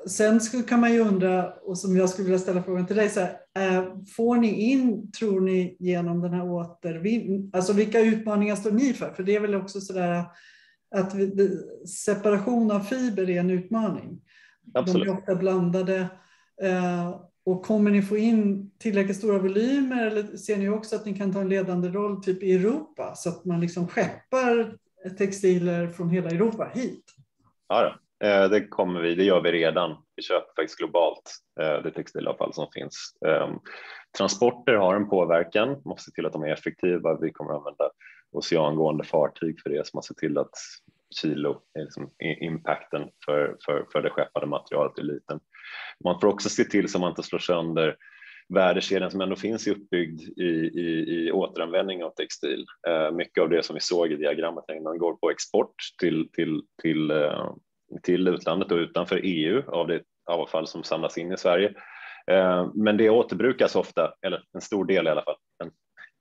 sen kan man ju undra, och som jag skulle vilja ställa frågan till dig, så här, eh, får ni in, tror ni, genom den här återvinningen, alltså vilka utmaningar står ni för? För det är väl också så där att separation av fiber är en utmaning. Absolut. De är ofta blandade. Eh, och kommer ni få in tillräckligt stora volymer eller ser ni också att ni kan ta en ledande roll typ i Europa så att man liksom skeppar textiler från hela Europa hit? Ja, eh, det kommer vi. Det gör vi redan. Vi köper faktiskt globalt eh, det textilavfall som finns. Ehm, transporter har en påverkan. Måste se till att de är effektiva. Vi kommer att använda oceangående fartyg för det som man ser till att kilo, liksom impacten för, för, för det skeppade materialet är liten. Man får också se till så man inte slår sönder värdekedjan som ändå finns uppbyggd i, i, i återanvändning av textil. Eh, mycket av det som vi såg i diagrammet man går på export till, till, till, eh, till utlandet och utanför EU av det avfall som samlas in i Sverige. Eh, men det återbrukas ofta, eller en stor del i alla fall,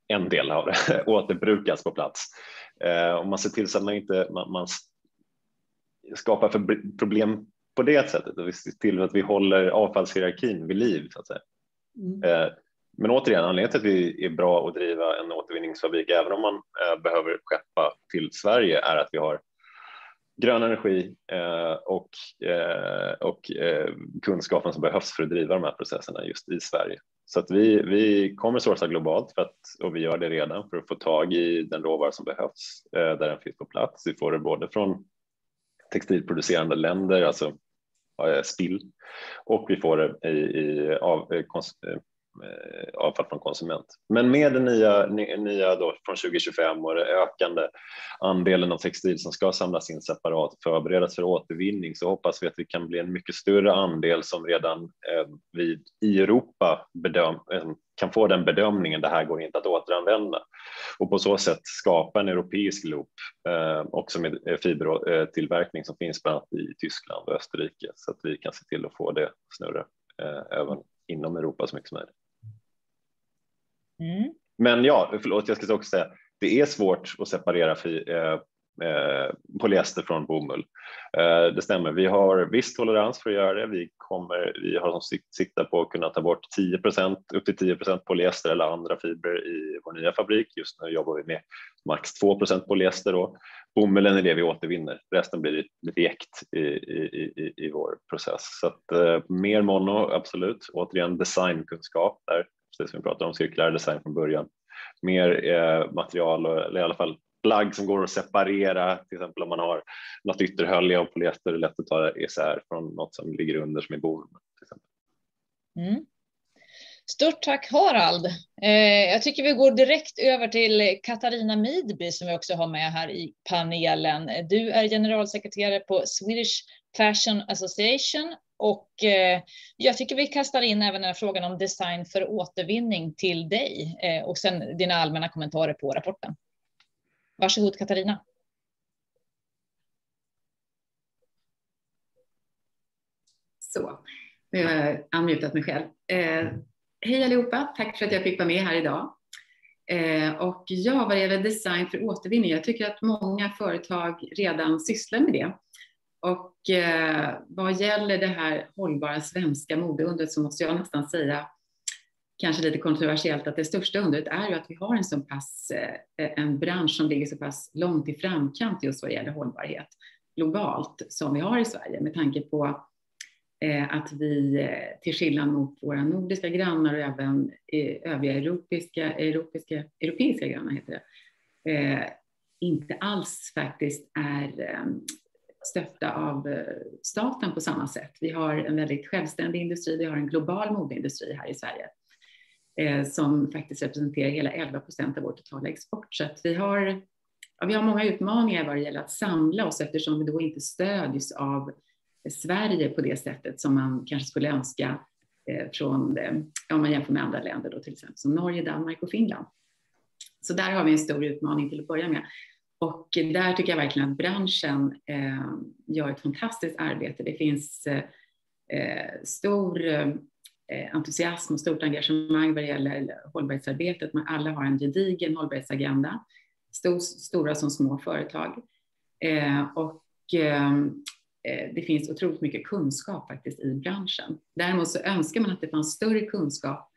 en del av det (laughs) återbrukas på plats. Eh, och man ser till så att man inte man, man skapar för problem på det sättet och vi ser till att vi håller avfallshierarkin vid liv så att säga. Mm. Eh, men återigen, anledningen till att vi är bra att driva en återvinningsfabrik, även om man eh, behöver skeppa till Sverige, är att vi har grön energi eh, och, eh, och eh, kunskapen som behövs för att driva de här processerna just i Sverige. Så att vi, vi kommer sourca globalt för att, och vi gör det redan för att få tag i den råvara som behövs eh, där den finns på plats. Vi får det både från textilproducerande länder, alltså spill, och vi får det i, i av, eh, eh Eh, avfall från konsument. Men med det nya, nya då från 2025 och det ökande andelen av textil som ska samlas in separat och förberedas för återvinning så hoppas vi att det kan bli en mycket större andel som redan eh, vid, i Europa bedöm, eh, kan få den bedömningen det här går inte att återanvända och på så sätt skapa en europeisk loop eh, också med eh, fibertillverkning eh, som finns bland annat i Tyskland och Österrike så att vi kan se till att få det snurra eh, även inom Europa så mycket som möjligt. Mm. Men ja, förlåt, jag ska också säga det är svårt att separera eh, eh, polyester från bomull. Eh, det stämmer, vi har viss tolerans för att göra det. Vi, kommer, vi har som siktar på att kunna ta bort 10% upp till 10% polyester eller andra fibrer i vår nya fabrik. Just nu jobbar vi med max 2% polyester. Då. Bomullen är det vi återvinner, resten blir lite i, i, i, i vår process. Så att, eh, mer mono, absolut. Återigen designkunskap där, precis som vi pratade om cirkulär design från början. Mer eh, material, eller i alla fall plagg som går att separera, till exempel om man har något ytterhölje av polyester, det är lätt att ta isär från något som ligger under som är bomull. Mm. Stort tack Harald. Eh, jag tycker vi går direkt över till Katarina Midby som vi också har med här i panelen. Du är generalsekreterare på Swedish Fashion Association och eh, jag tycker vi kastar in även den här frågan om design för återvinning till dig eh, och sen dina allmänna kommentarer på rapporten. Varsågod Katarina. Så, nu har jag unmutat mig själv. Eh, hej allihopa, tack för att jag fick vara med här idag. Eh, och ja, vad gäller design för återvinning, jag tycker att många företag redan sysslar med det. Och eh, vad gäller det här hållbara svenska modeundret så måste jag nästan säga kanske lite kontroversiellt att det största undret är ju att vi har en så pass, eh, en bransch som ligger så pass långt i framkant just vad gäller hållbarhet globalt som vi har i Sverige med tanke på eh, att vi eh, till skillnad mot våra nordiska grannar och även eh, övriga europeiska, europeiska, europeiska grannar heter det, eh, inte alls faktiskt är stötta av eh, staten på samma sätt. Vi har en väldigt självständig industri, vi har en global modeindustri här i Sverige eh, som faktiskt representerar hela 11 procent av vår totala export. Så att vi har, ja, vi har många utmaningar vad det gäller att samla oss eftersom vi då inte stödjs av Sverige på det sättet som man kanske skulle önska eh, från, eh, om man jämför med andra länder då till exempel som Norge, Danmark och Finland. Så där har vi en stor utmaning till att börja med. Och där tycker jag verkligen att branschen eh, gör ett fantastiskt arbete. Det finns eh, stor Eh, entusiasm och stort engagemang vad det gäller hållbarhetsarbetet. Man alla har en gedigen hållbarhetsagenda, stor, stora som små företag. Eh, och eh, eh det finns otroligt mycket kunskap faktiskt i branschen. Däremot så önskar man att det fanns större kunskap,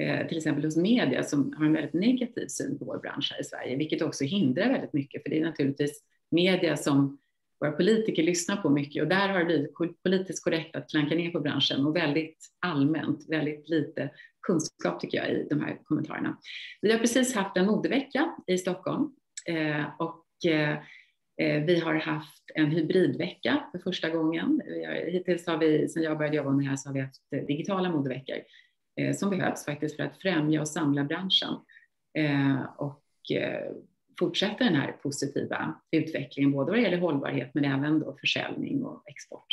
Eh, till exempel hos media som har en väldigt negativ syn på vår bransch här i Sverige, vilket också hindrar väldigt mycket, för det är naturligtvis media som våra politiker lyssnar på mycket och där har det blivit politiskt korrekt att klanka ner på branschen och väldigt allmänt, väldigt lite kunskap tycker jag i de här kommentarerna. Vi har precis haft en modevecka i Stockholm eh, och eh, vi har haft en hybridvecka för första gången. Hittills har vi, sedan jag började jobba med det här, så har vi haft digitala modeveckor Eh, som behövs faktiskt för att främja och samla branschen. Eh, och eh, fortsätta den här positiva utvecklingen, både vad det gäller hållbarhet men även då försäljning och export.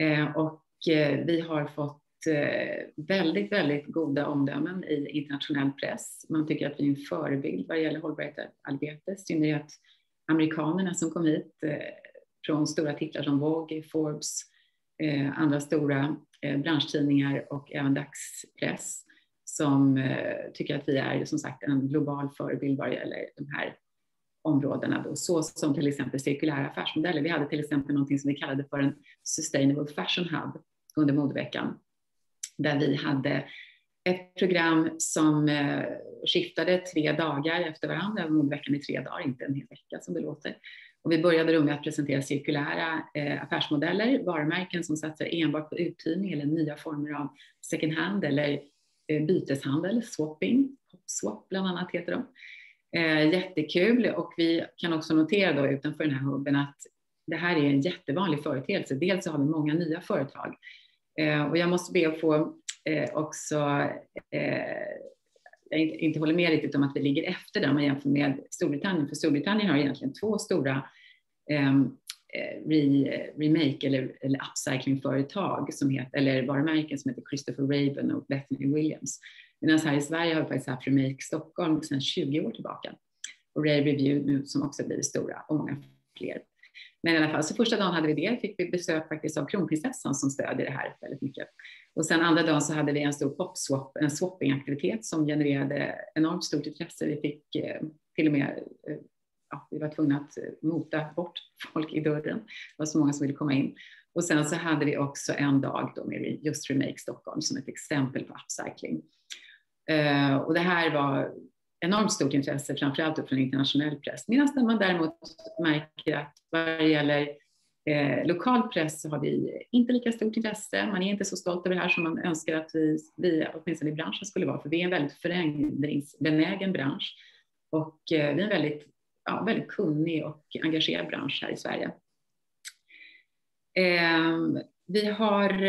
Eh, och eh, vi har fått eh, väldigt, väldigt goda omdömen i internationell press. Man tycker att vi är en förebild vad det gäller hållbarhetsarbete, i synnerhet amerikanerna som kom hit från stora titlar som Vogue, Forbes, andra stora Eh, branschtidningar och även dagspress som eh, tycker att vi är som sagt en global förebild vad det gäller de här områdena då, så som till exempel cirkulära affärsmodeller. Vi hade till exempel någonting som vi kallade för en Sustainable Fashion Hub under modeveckan där vi hade ett program som eh, skiftade tre dagar efter varandra, modeveckan i tre dagar, inte en hel vecka som det låter. Och vi började då med att presentera cirkulära eh, affärsmodeller, varumärken som satsar enbart på uthyrning eller nya former av second hand eller Eh, byteshandel, swapping, swap bland annat heter de. Eh, jättekul och vi kan också notera då utanför den här hubben att det här är en jättevanlig företeelse. Dels så har vi många nya företag eh, och jag måste be att få eh, också eh, jag inte håller med riktigt om att vi ligger efter där om man jämför med Storbritannien, för Storbritannien har egentligen två stora ehm, eh, re, remake eller, eller upcyclingföretag som heter, eller varumärken som heter Christopher Raven och Bethany Williams. Medan här i Sverige har vi faktiskt haft Remake Stockholm sedan 20 år tillbaka och Ray Review nu som också blivit stora och många fler. Men i alla fall, så första dagen hade vi det, fick vi besök faktiskt av kronprinsessan som stödjer det här väldigt mycket. Och sen andra dagen så hade vi en stor popswap, en swappingaktivitet som genererade enormt stort intresse. Vi fick eh, till och med, eh, ja, vi var tvungna att eh, mota bort folk i dörren. Det var så många som ville komma in. Och sen så hade vi också en dag då med just Remake Stockholm som ett exempel på upcycling. Eh, och det här var enormt stort intresse, framförallt från internationell press. Medan man däremot märker att vad det gäller eh, lokal press så har vi inte lika stort intresse. Man är inte så stolt över det här som man önskar att vi, vi åtminstone i branschen skulle vara, för vi är en väldigt förändringsbenägen bransch och eh, vi är en väldigt, ja, väldigt kunnig och engagerad bransch här i Sverige. Eh, vi har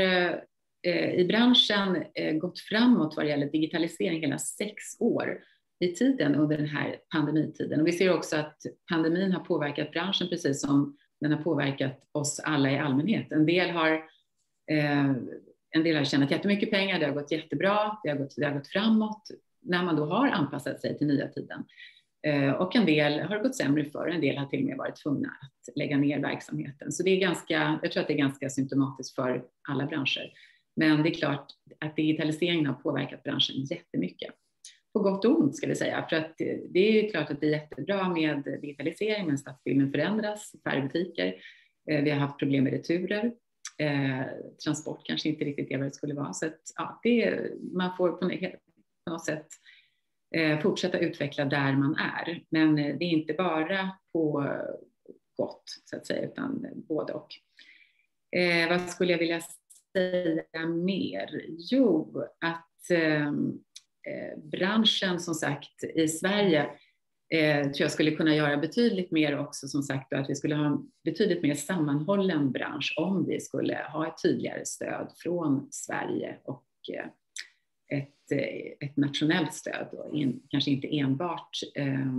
eh, i branschen eh, gått framåt vad det gäller digitalisering hela sex år i tiden under den här pandemitiden. Och vi ser också att pandemin har påverkat branschen precis som den har påverkat oss alla i allmänhet. En del har, eh, en del har tjänat jättemycket pengar, det har gått jättebra, det har gått, det har gått framåt när man då har anpassat sig till nya tiden. Eh, och en del har gått sämre för, en del har till och med varit tvungna att lägga ner verksamheten. Så det är ganska, jag tror att det är ganska symptomatiskt för alla branscher. Men det är klart att digitaliseringen har påverkat branschen jättemycket på gott och ont ska vi säga. För att det är ju klart att det är jättebra med digitalisering, men stadsbilden förändras, färre butiker. Eh, vi har haft problem med returer. Eh, transport kanske inte riktigt är vad det skulle vara. Så att, ja, det, man får på något sätt eh, fortsätta utveckla där man är. Men det är inte bara på gott så att säga, utan både och. Eh, vad skulle jag vilja säga mer? Jo, att Eh, Eh, branschen som sagt i Sverige eh, tror jag skulle kunna göra betydligt mer också som sagt att vi skulle ha en betydligt mer sammanhållen bransch om vi skulle ha ett tydligare stöd från Sverige och eh, ett, eh, ett nationellt stöd och in, kanske inte enbart eh,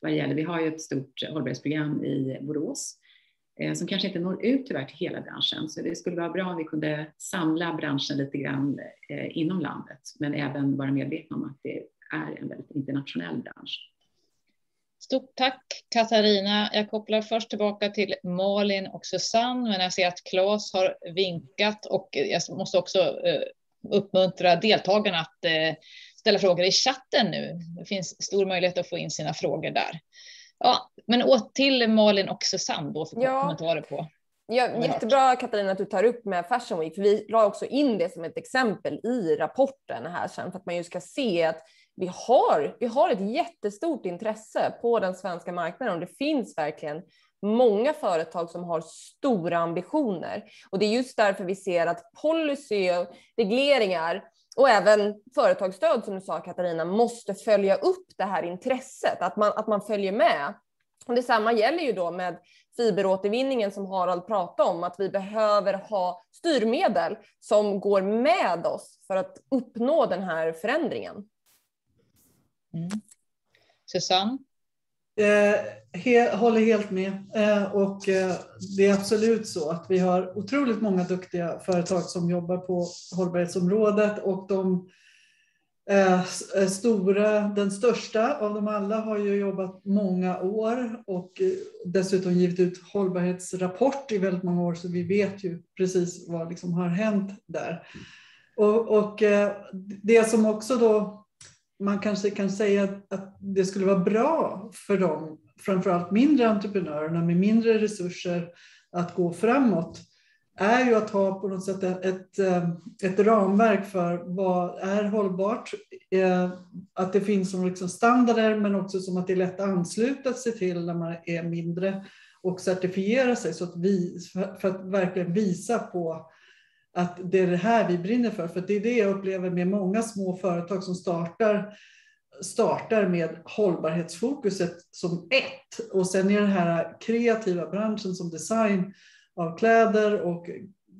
vad det gäller, vi har ju ett stort hållbarhetsprogram i Borås Eh, Eh, som kanske inte når ut tyvärr till hela branschen. Så det skulle vara bra om vi kunde samla branschen lite grann eh, inom landet, men även vara medvetna om att det är en väldigt internationell bransch. Stort tack Katarina. Jag kopplar först tillbaka till Malin och Susanne, men jag ser att Claes har vinkat och jag måste också eh, uppmuntra deltagarna att ställa frågor i chatten nu. Det finns stor möjlighet att få in sina frågor där. Ja, men åt till Malin och Susanne då för ja. kommentarer på. Ja, jättebra Katarina att du tar upp med Fashion Week, för vi la också in det som ett exempel i rapporten här sen för att man ju ska se att vi har, vi har ett jättestort intresse på den svenska marknaden och det finns verkligen många företag som har stora ambitioner. Och det är just därför vi ser att policy och regleringar och även företagsstöd som du sa Katarina måste följa upp det här intresset, att man, att man följer med. Och detsamma gäller ju då med fiberåtervinningen som Harald pratade om, att vi behöver ha styrmedel som går med oss för att uppnå den här förändringen. Mm. Susanne? Eh, he, håller helt med. Eh, och eh, det är absolut så att vi har otroligt många duktiga företag som jobbar på hållbarhetsområdet och de eh, eh, stora, den största av dem alla har ju jobbat många år och eh, dessutom givit ut hållbarhetsrapport i väldigt många år så vi vet ju precis vad liksom har hänt där. Och, och eh, det som också då man kanske kan säga att det skulle vara bra för dem, framförallt mindre entreprenörerna med mindre resurser att gå framåt, är ju att ha på något sätt ett, ett eh, ramverk för vad är hållbart, eh, att det finns som liksom standarder men också som att det är lätt att ansluta sig till när man är mindre och certifiera sig så att vi, för att verkligen visa på att det är det här vi brinner för. För det är det jag upplever med många små företag som startar, startar med hållbarhetsfokuset som ett. Och sen i den här kreativa branschen som design av kläder och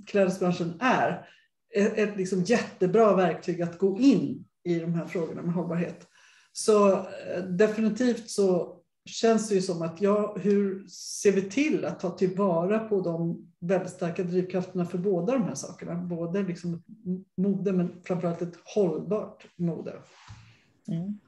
klädesbranschen är, ett, liksom jättebra verktyg att gå in i de här frågorna med hållbarhet. Så eh, definitivt så känns det ju som att ja, hur ser vi till att ta tillvara på de väldigt starka drivkrafterna för båda de här sakerna? Både liksom mode men framförallt ett hållbart mode. Mm.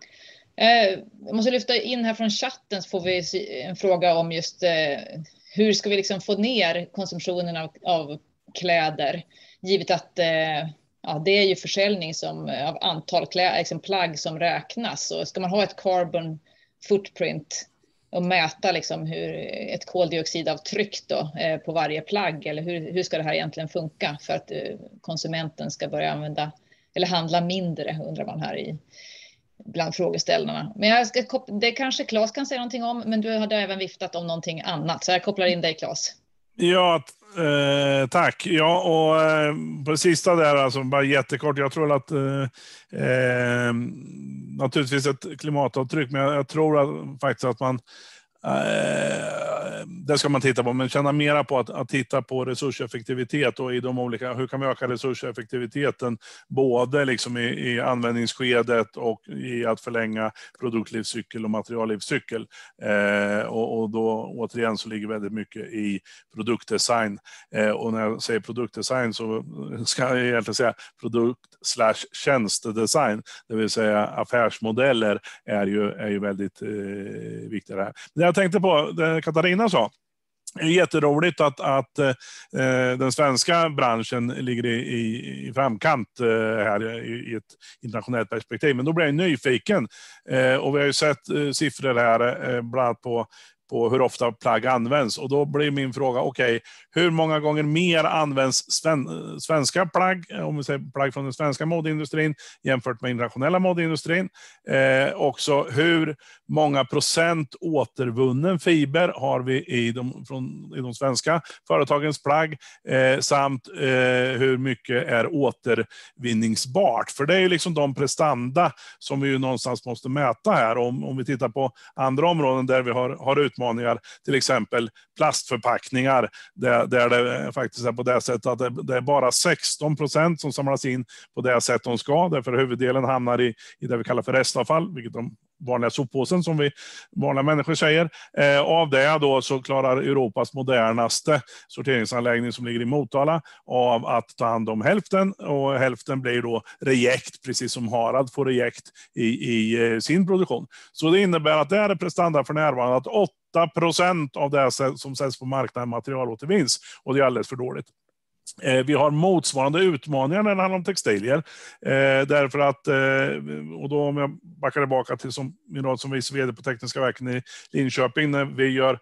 Eh, jag måste lyfta in här från chatten så får vi en fråga om just eh, hur ska vi liksom få ner konsumtionen av, av kläder givet att eh, ja, det är ju försäljning som, eh, av antal kläder, liksom plagg som räknas. Och ska man ha ett carbon footprint och mäta liksom hur ett koldioxidavtryck då, eh, på varje plagg eller hur, hur ska det här egentligen funka för att eh, konsumenten ska börja använda eller handla mindre undrar man här i bland frågeställarna. Men jag ska, det kanske Claes kan säga någonting om, men du hade även viftat om någonting annat, så jag kopplar in dig Claes. Ja, eh, tack. Ja, och eh, på det sista där, alltså, bara jättekort. Jag tror att eh, eh naturligtvis ett klimatavtryck, men jag, jag tror att, faktiskt att man Eh, det ska man titta på, men känna mera på att, att, titta på resurseffektivitet och i de olika, hur kan vi öka resurseffektiviteten både liksom i, i användningsskedet och i att förlänga produktlivscykel och materiallivscykel. Eh, och, och, då återigen så ligger väldigt mycket i produktdesign. Eh, och när jag säger produktdesign så ska jag egentligen säga produkt slash tjänstedesign, det vill säga affärsmodeller är ju, är ju väldigt eh, viktiga. Det jag tänkte på, det Katarina sa, det är jätteroligt att, att eh, den svenska branschen ligger i, i, i framkant eh, här i, i, ett internationellt perspektiv. Men då blir jag nyfiken. Eh, och vi har ju sett eh, siffror här, eh, bland annat på på hur ofta plagg används. Och då blir min fråga, okej, okay, hur många gånger mer används sven, svenska plagg, om vi säger plagg från den svenska modeindustrin jämfört med internationella modeindustrin? Eh, också hur många procent återvunnen fiber har vi i de, från, i de svenska företagens plagg? Eh, samt eh, hur mycket är återvinningsbart? För det är ju liksom de prestanda som vi ju någonstans måste mäta här. Om, om vi tittar på andra områden där vi har, har ut utmaningar, till exempel plastförpackningar, där, där det eh, faktiskt är på det sättet att det, det är bara 16 procent som samlas in på det sätt de ska, därför huvuddelen hamnar i, i det vi kallar för restavfall, vilket de vanliga soppåsen som vi vanliga människor säger. Eh, av det då så klarar Europas modernaste sorteringsanläggning som ligger i Motala av att ta hand om hälften och hälften blir då rejekt, precis som Harald får rejekt i, i eh, sin produktion. Så det innebär att det är prestanda för närvarande att procent av det som säljs på marknaden materialåtervinns och det är alldeles för dåligt. Eh, vi har motsvarande utmaningar när det handlar om textilier. Eh, därför att, eh, och då om jag backar tillbaka till som, min roll som vice vd på Tekniska verken i Linköping, när vi gör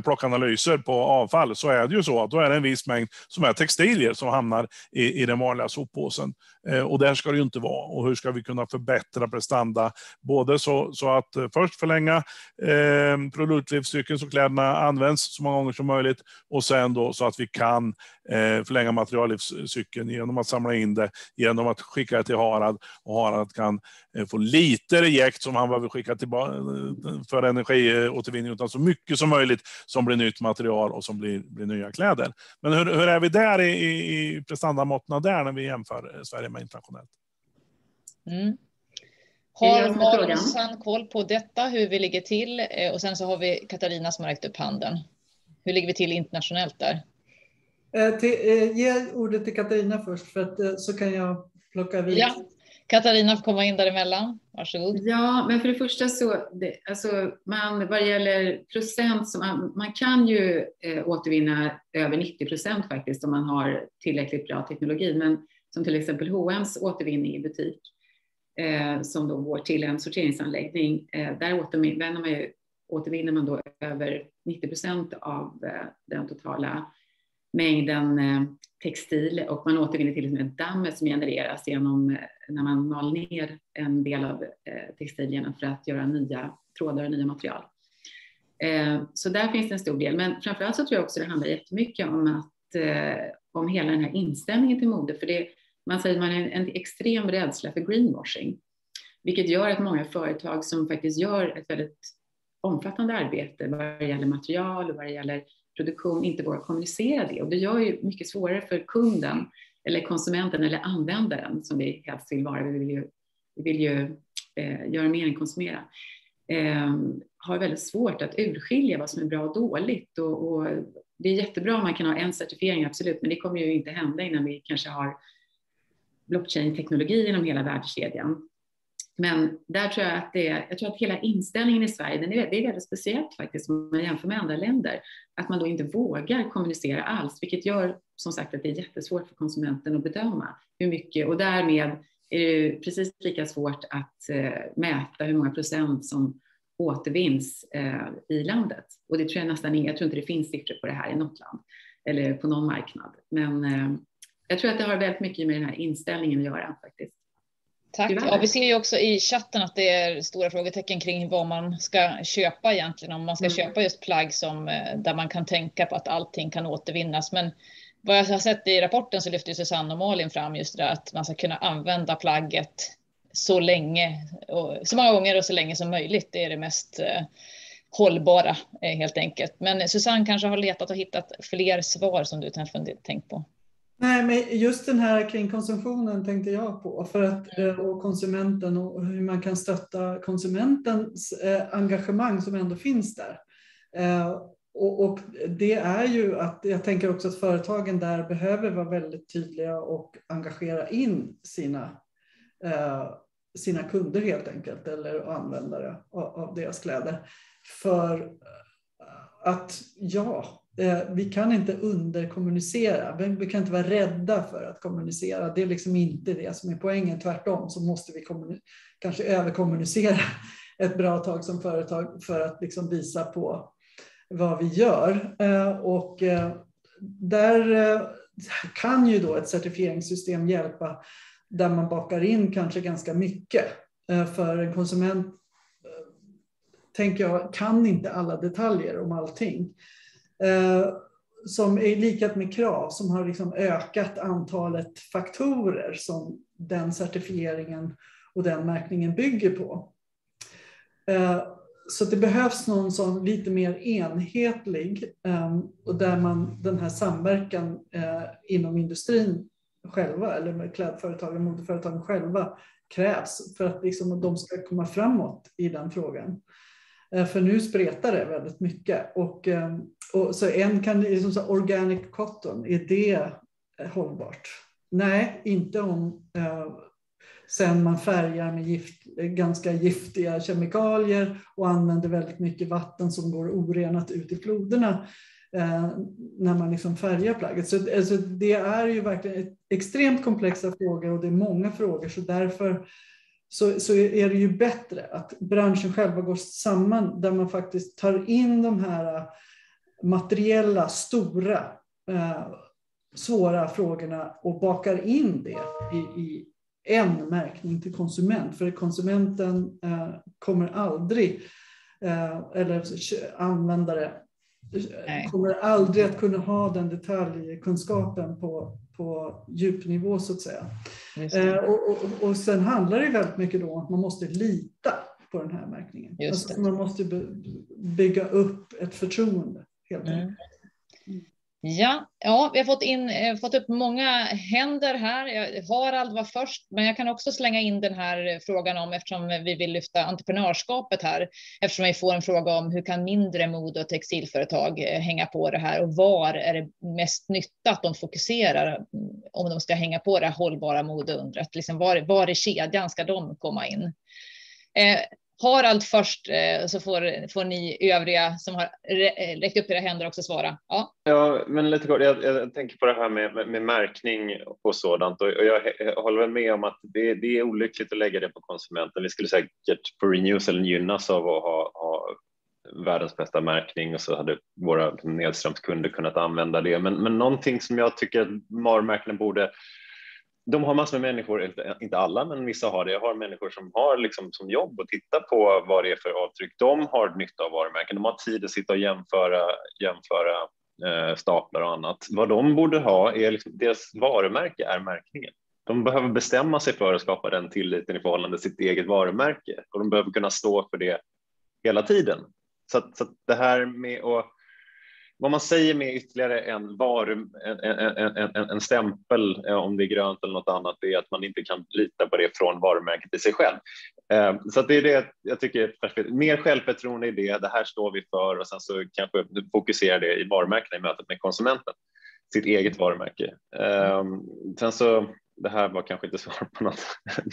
plockanalyser på avfall, så är det ju så att då är det en viss mängd som är textilier som hamnar i, i den vanliga soppåsen. Eh, och där ska det ju inte vara. Och hur ska vi kunna förbättra prestanda? Både så, så att eh, först förlänga eh, produktlivscykeln så kläderna används så många gånger som möjligt och sen då så att vi kan förlänga materiallivscykeln genom att samla in det, genom att skicka det till Harald och Harald kan eh, få lite rejekt som han behöver skicka tillbaka eh, för energiåtervinning, utan så mycket som möjligt som blir nytt material och som blir, blir nya kläder. Men hur, hur är vi där i, i prestandamåtten där när vi jämför Sverige med internationellt? Mm. Har Malin koll på detta, hur vi ligger till? Eh, och sen så har vi Katarina som har räckt upp handen. Hur ligger vi till internationellt där? Eh, till, eh, ge ordet till Katarina först för att, eh, så kan jag plocka vid. Ja. Katarina får komma in däremellan. Varsågod. Ja, men för det första så, det, alltså man, vad det gäller procent, så man, man kan ju eh, återvinna över 90 procent faktiskt om man har tillräckligt bra teknologi. Men som till exempel H&M's återvinning i butik, eh, som då går till en sorteringsanläggning, eh, där återvinner man, ju, återvinner man då över 90 procent av eh, den totala mängden eh, textil och man återvinner till och med dammet som genereras genom eh, när man mal ner en del av eh, textilierna för att göra nya trådar och nya material. Så där finns det en stor del, men framförallt så tror jag också det handlar jättemycket om att om hela den här inställningen till mode, för det, man säger man har en extrem rädsla för greenwashing, vilket gör att många företag som faktiskt gör ett väldigt omfattande arbete vad det gäller material och vad det gäller produktion inte vågar kommunicera det och det gör ju mycket svårare för kunden eller konsumenten eller användaren som vi helst vill vara, vi vill ju, vi vill ju eh, göra mer än konsumera, eh, har väldigt svårt att urskilja vad som är bra och dåligt. Och, och, det är jättebra om man kan ha en certifiering, absolut, men det kommer ju inte hända innan vi kanske har blockchain-teknologi genom hela värdekedjan. Men där tror jag att det är, jag tror att hela inställningen i Sverige, den är, det är väldigt speciellt faktiskt om man jämför med andra länder, att man då inte vågar kommunicera alls, vilket gör som sagt att det är jättesvårt för konsumenten att bedöma hur mycket och därmed är det precis lika svårt att eh, mäta hur många procent som återvinns eh, i landet. Och det tror jag nästan jag tror inte det finns siffror på det här i något land eller på någon marknad. Men eh, jag tror att det har väldigt mycket med den här inställningen att göra faktiskt. Tack. Ja, vi ser ju också i chatten att det är stora frågetecken kring vad man ska köpa egentligen. Om man ska mm. köpa just plagg som, eh, där man kan tänka på att allting kan återvinnas. Men vad jag har sett i rapporten så lyfter Susanne och Malin fram just det att man ska kunna använda plagget så länge, och, så många gånger och så länge som möjligt. Det är det mest eh, hållbara eh, helt enkelt. Men Susanne kanske har letat och hittat fler svar som du tänkt på. Nej, men just den här kring konsumtionen tänkte jag på för att, eh, och konsumenten och hur man kan stötta konsumentens eh, engagemang som ändå finns där. Eh, och, det är ju att jag tänker också att företagen där behöver vara väldigt tydliga och engagera in sina, sina kunder helt enkelt eller användare av deras kläder. För att ja, Eh, vi kan inte underkommunicera. Vi kan inte vara rädda för att kommunicera. Det är liksom inte det som är poängen. Tvärtom så måste vi kanske överkommunicera (laughs) ett bra tag som företag för att liksom visa på vad vi gör. Eh, och eh, där kan ju då ett certifieringssystem hjälpa där man bakar in kanske ganska mycket. För en konsument tänker jag kan inte alla detaljer om allting. Eh, som är likat med krav som har liksom ökat antalet faktorer som den certifieringen och den märkningen bygger på. Eh, så det behövs någon som lite mer enhetlig eh, och där man den här samverkan eh, inom industrin själva eller med klädföretagen, modeföretagen själva krävs för att liksom de ska komma framåt i den frågan. Eh, för nu spretar det väldigt mycket och ehm, och så en kan, liksom så organic cotton, är det eh, hållbart? Nej, inte om eh, sen man färgar med gift, eh, ganska giftiga kemikalier och använder väldigt mycket vatten som går orenat ut i floderna eh, när man liksom färgar plagget. Så alltså, det är ju verkligen extremt komplexa frågor och det är många frågor så därför så, så är det ju bättre att branschen själva går samman där man faktiskt tar in de här materiella, stora, eh, svåra frågorna och bakar in det i, i en märkning till konsument. För konsumenten eh, kommer aldrig, eh, eller användare, Nej. kommer aldrig att kunna ha den detaljkunskapen på, på djupnivå så att säga. Eh, och, och, och sen handlar det väldigt mycket då om att man måste lita på den här märkningen. Alltså man måste bygga upp ett förtroende. Helt mm. Ja, ja, vi har fått, in, eh, fått upp många händer här. Harald var först, men jag kan också slänga in den här frågan om, eftersom vi vill lyfta entreprenörskapet här, eftersom vi får en fråga om hur kan mindre mode och textilföretag eh, hänga på det här och var är det mest nytta att de fokuserar mm, om de ska hänga på det hållbara modeundret? Liksom var, var i kedjan ska de komma in? Eh, har Harald först, eh, så får, får ni övriga som har eh, räckt upp era händer också svara. Ja, ja men lite kort, jag, jag tänker på det här med, med, med märkning och sådant och, och jag, jag, håller väl med om att det, det, är olyckligt att lägga det på konsumenten. Vi skulle säkert på Renewcell gynnas av att ha, ha världens bästa märkning och så hade våra nedströmskunder kunnat använda det. Men, men någonting som jag tycker att varumärkena borde de har massor med människor, inte alla, men vissa har det. Jag har människor som har liksom som jobb att titta på vad det är för avtryck de har nytta av varumärken. De har tid att sitta och jämföra, jämföra eh, staplar och annat. Vad de borde ha är liksom, deras varumärke är märkningen. De behöver bestämma sig för att skapa den tilliten i förhållande till sitt eget varumärke och de behöver kunna stå för det hela tiden. Så, att, så att det här med att vad man säger med ytterligare en, varu, en, en, en, en, stämpel, eh, om det är grönt eller något annat, det är att man inte kan lita på det från varumärket i sig själv. Eh, så det är det jag tycker är mer självförtroende i det, det här står vi för och sen så kanske fokusera det i varumärkena i mötet med konsumenten, sitt eget varumärke. Eh, sen så det här var kanske inte (laughs) svar på något,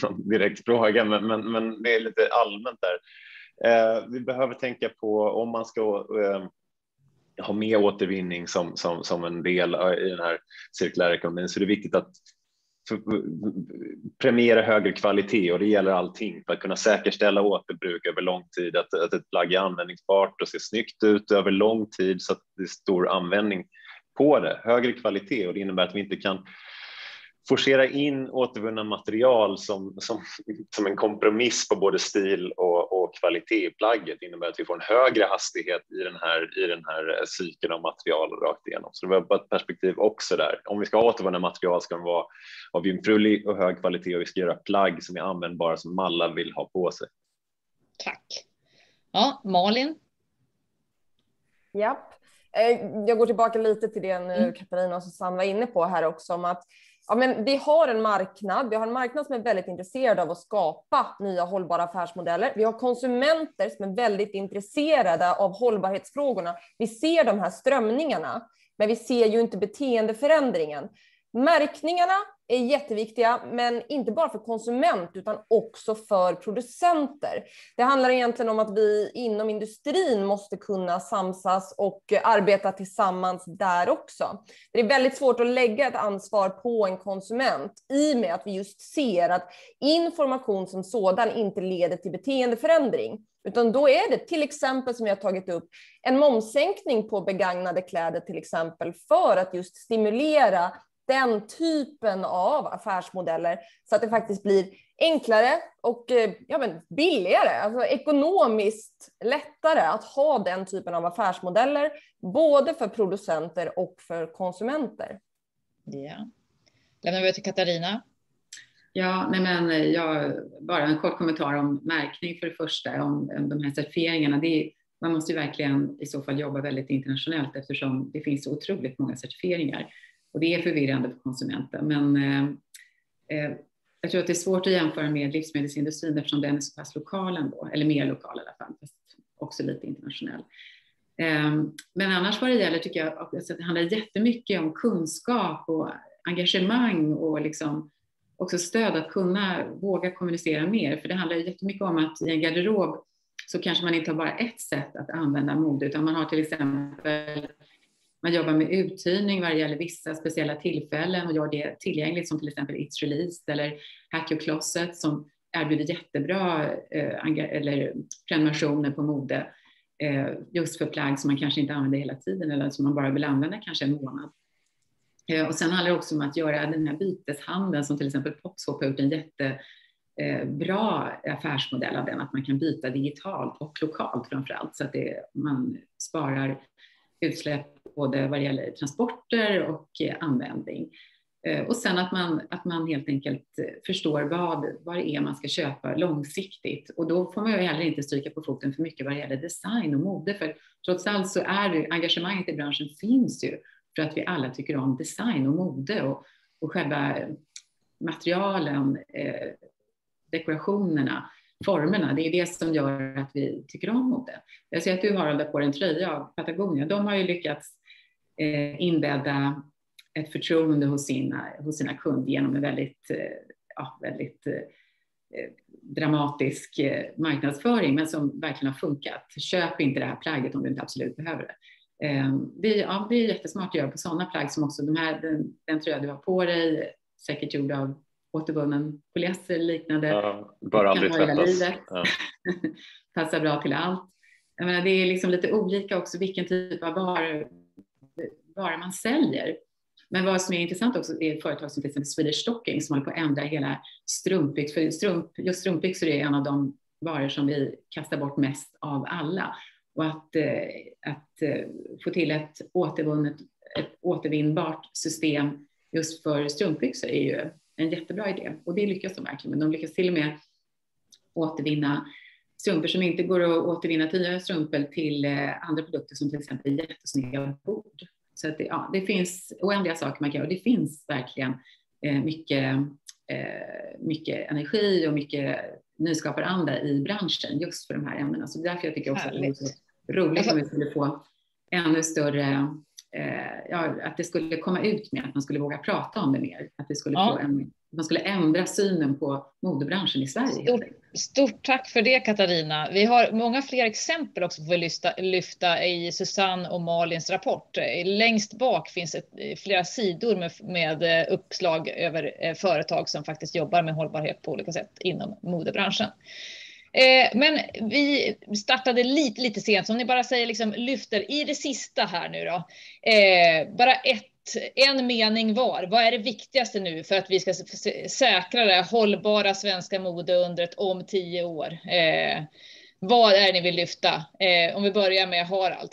någon direkt fråga, men, men, men det är lite allmänt där. Eh, vi behöver tänka på om man ska eh, ha med återvinning som, som, som en del i den här cirkulära ekonomin så det är viktigt att premiera högre kvalitet och det gäller allting för att kunna säkerställa återbruk över lång tid, att, att ett plagg är användningsbart och ser snyggt ut över lång tid så att det är stor användning på det. Högre kvalitet och det innebär att vi inte kan forcera in återvunna material som, som, som en kompromiss på både stil och, och kvalitet i plagget innebär att vi får en högre hastighet i den här, i den här cykeln av material rakt igenom. Så det var ett perspektiv också där. Om vi ska ha återvunna material ska de vara av jungfrulig och hög kvalitet och vi ska göra plagg som är användbara som alla vill ha på sig. Tack. Ja, Malin? Japp. Eh, jag går tillbaka lite till det nu mm. Katarina och Susanne var inne på här också om att Ja, men vi har en marknad. Vi har en marknad som är väldigt intresserad av att skapa nya hållbara affärsmodeller. Vi har konsumenter som är väldigt intresserade av hållbarhetsfrågorna. Vi ser de här strömningarna, men vi ser ju inte beteendeförändringen. Märkningarna är jätteviktiga, men inte bara för konsument utan också för producenter. Det handlar egentligen om att vi inom industrin måste kunna samsas och arbeta tillsammans där också. Det är väldigt svårt att lägga ett ansvar på en konsument i och med att vi just ser att information som sådan inte leder till beteendeförändring. Utan då är det till exempel som jag tagit upp en momssänkning på begagnade kläder till exempel för att just stimulera den typen av affärsmodeller så att det faktiskt blir enklare och eh, ja, men billigare, alltså ekonomiskt lättare att ha den typen av affärsmodeller, både för producenter och för konsumenter. Ja. Lämnar vi till Katarina. Ja, nej men jag, bara en kort kommentar om märkning för det första, om, om de här certifieringarna. Det är, man måste ju verkligen i så fall jobba väldigt internationellt eftersom det finns så otroligt många certifieringar. Och det är förvirrande för konsumenten. Men eh, eh, jag tror att det är svårt att jämföra med livsmedelsindustrin eftersom den är så pass lokal ändå, eller mer lokal i alla fall, fast också lite internationell. Eh, men annars vad det gäller tycker jag att alltså, det handlar jättemycket om kunskap och engagemang och liksom också stöd att kunna våga kommunicera mer. För det handlar jättemycket om att i en garderob så kanske man inte har bara ett sätt att använda mode, utan man har till exempel man jobbar med uthyrning vad det gäller vissa speciella tillfällen och gör det tillgängligt som till exempel It's Released eller Hack Your Closet som erbjuder jättebra eh, eller prenumerationer på mode eh, just för plagg som man kanske inte använder hela tiden eller som man bara vill använda kanske en månad. Eh, och sen handlar det också om att göra den här byteshandeln som till exempel Popshop har gjort en jättebra eh, affärsmodell av den, att man kan byta digitalt och lokalt framför allt så att det, man sparar utsläpp både vad det gäller transporter och eh, användning. Eh, och sen att man, att man helt enkelt eh, förstår vad, vad det är man ska köpa långsiktigt. Och då får man ju heller inte stryka på foten för mycket vad det gäller design och mode. För trots allt så är det, engagemanget i branschen finns ju för att vi alla tycker om design och mode och, och själva materialen, eh, dekorationerna formerna. Det är det som gör att vi tycker om mode. Jag ser att du Harald har på dig en tröja av Patagonia. De har ju lyckats inbädda ett förtroende hos sina, hos sina kunder genom en väldigt, eh, ja, väldigt eh, dramatisk eh, marknadsföring, men som verkligen har funkat. Köp inte det här plagget om du inte absolut behöver det. Eh, det, är, ja, det är jättesmart att göra på sådana plagg som också de här, den, den tröja du har på dig, säkert gjord av återvunnen polyester liknande. Ja, bara aldrig tvättas. Ja. (laughs) Passar bra till allt. Jag menar, det är liksom lite olika också vilken typ av varor, vara man säljer. Men vad som är intressant också är företag som till exempel Swedish Stocking som håller på att ändra hela strumpbyxor. För strump, just strumpbyxor är en av de varor som vi kastar bort mest av alla. Och att, eh, att eh, få till ett återvunnet, ett återvinnbart system just för strumpbyxor är ju en jättebra idé och det lyckas de verkligen med. De lyckas till och med återvinna strumpor som inte går att återvinna tidigare strumpor till eh, andra produkter som till exempel jättesnygga bord. Så att det, ja, det finns oändliga saker man kan göra och det finns verkligen eh, mycket, eh, mycket energi och mycket nyskaparanda i branschen just för de här ämnena. Så därför jag tycker också Härligt. att det är så roligt om vi skulle få ännu större eh, ja, att det skulle komma ut med att man skulle våga prata om det mer. Att det skulle ja. få en, man skulle ändra synen på modebranschen i Sverige. Stort, stort, tack för det Katarina. Vi har många fler exempel också att lyfta, lyfta i Susanne och Malins rapport. Eh, längst bak finns ett, eh, flera sidor med, med eh, uppslag över företag som faktiskt jobbar med hållbarhet på olika sätt inom modebranschen. Men vi startade lite, lite sent, så om ni bara säger liksom lyfter i det sista här nu då. Eh, bara ett en mening var. Vad är det viktigaste nu för att vi ska säkra det hållbara svenska modeundret om tio år? Eh, vad är det ni vill lyfta? Eh, om vi börjar med Harald.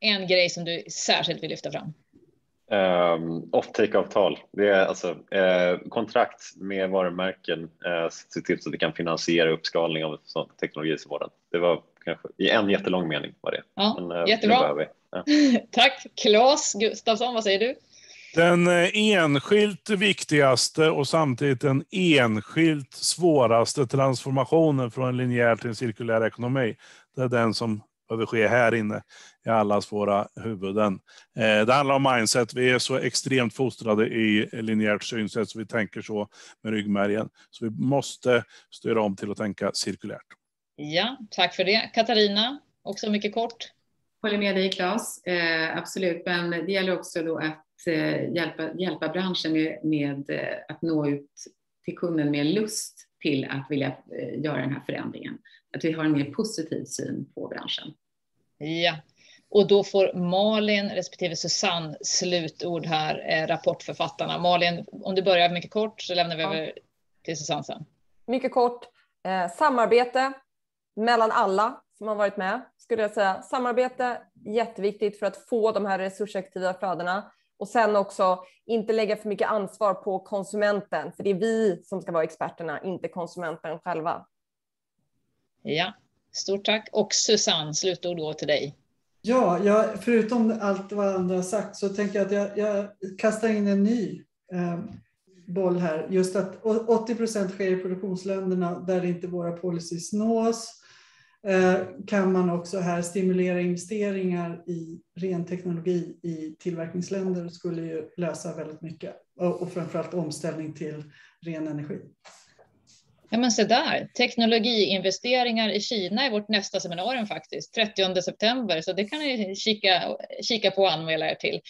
En grej som du särskilt vill lyfta fram. Um, Offtake-avtal, det är alltså eh, kontrakt med varumärken, eh, se till så att vi kan finansiera uppskalning av teknologi i vården. Det var kanske i en jättelång mening var det. Ja, Men, eh, jättebra. Ja. (laughs) Tack. Claes Gustafsson, vad säger du? Den eh, enskilt viktigaste och samtidigt den enskilt svåraste transformationen från en linjär till en cirkulär ekonomi, det är den som behöver ske här inne i allas våra huvuden. Eh, det handlar om mindset. Vi är så extremt fostrade i linjärt synsätt så vi tänker så med ryggmärgen. Så vi måste styra om till att tänka cirkulärt. Ja, tack för det. Katarina, också mycket kort. Håller med dig Claes, eh, absolut. Men det gäller också då att eh, hjälpa, hjälpa branschen med, med eh, att nå ut till kunden med lust till att vilja eh, göra den här förändringen. Att vi har en mer positiv syn på branschen. Ja, och då får Malin respektive Susanne slutord här, eh, rapportförfattarna. Malin, om du börjar mycket kort så lämnar vi ja. över till Susanne sen. Mycket kort. Eh, samarbete mellan alla som har varit med, skulle jag säga. Samarbete, jätteviktigt för att få de här resurseffektiva flödena. Och sen också inte lägga för mycket ansvar på konsumenten, för det är vi som ska vara experterna, inte konsumenten själva. Ja, stort tack. Och Susanne, slutord då till dig. Ja, jag, förutom allt vad andra har sagt så tänker jag att jag, jag kastar in en ny eh, boll här. Just att 80 procent sker i produktionsländerna där inte våra policies nås. Eh, kan man också här stimulera investeringar i ren teknologi i tillverkningsländer skulle ju lösa väldigt mycket och, och framförallt omställning till ren energi. Ja men se där, teknologiinvesteringar i Kina är vårt nästa seminarium faktiskt, 30 september, så det kan ni kika, kika på och anmäla er till.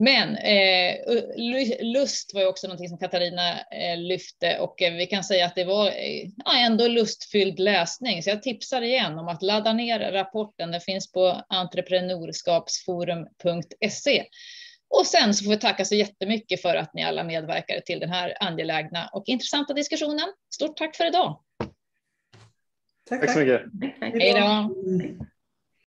Men eh, lust var ju också någonting som Katarina eh, lyfte och eh, vi kan säga att det var eh, ja, ändå lustfylld läsning. Så jag tipsar igen om att ladda ner rapporten. Den finns på entreprenörskapsforum.se. Och sen så får vi tacka så jättemycket för att ni alla medverkade till den här angelägna och intressanta diskussionen. Stort tack för idag. Tack, tack. tack så mycket. Hej då.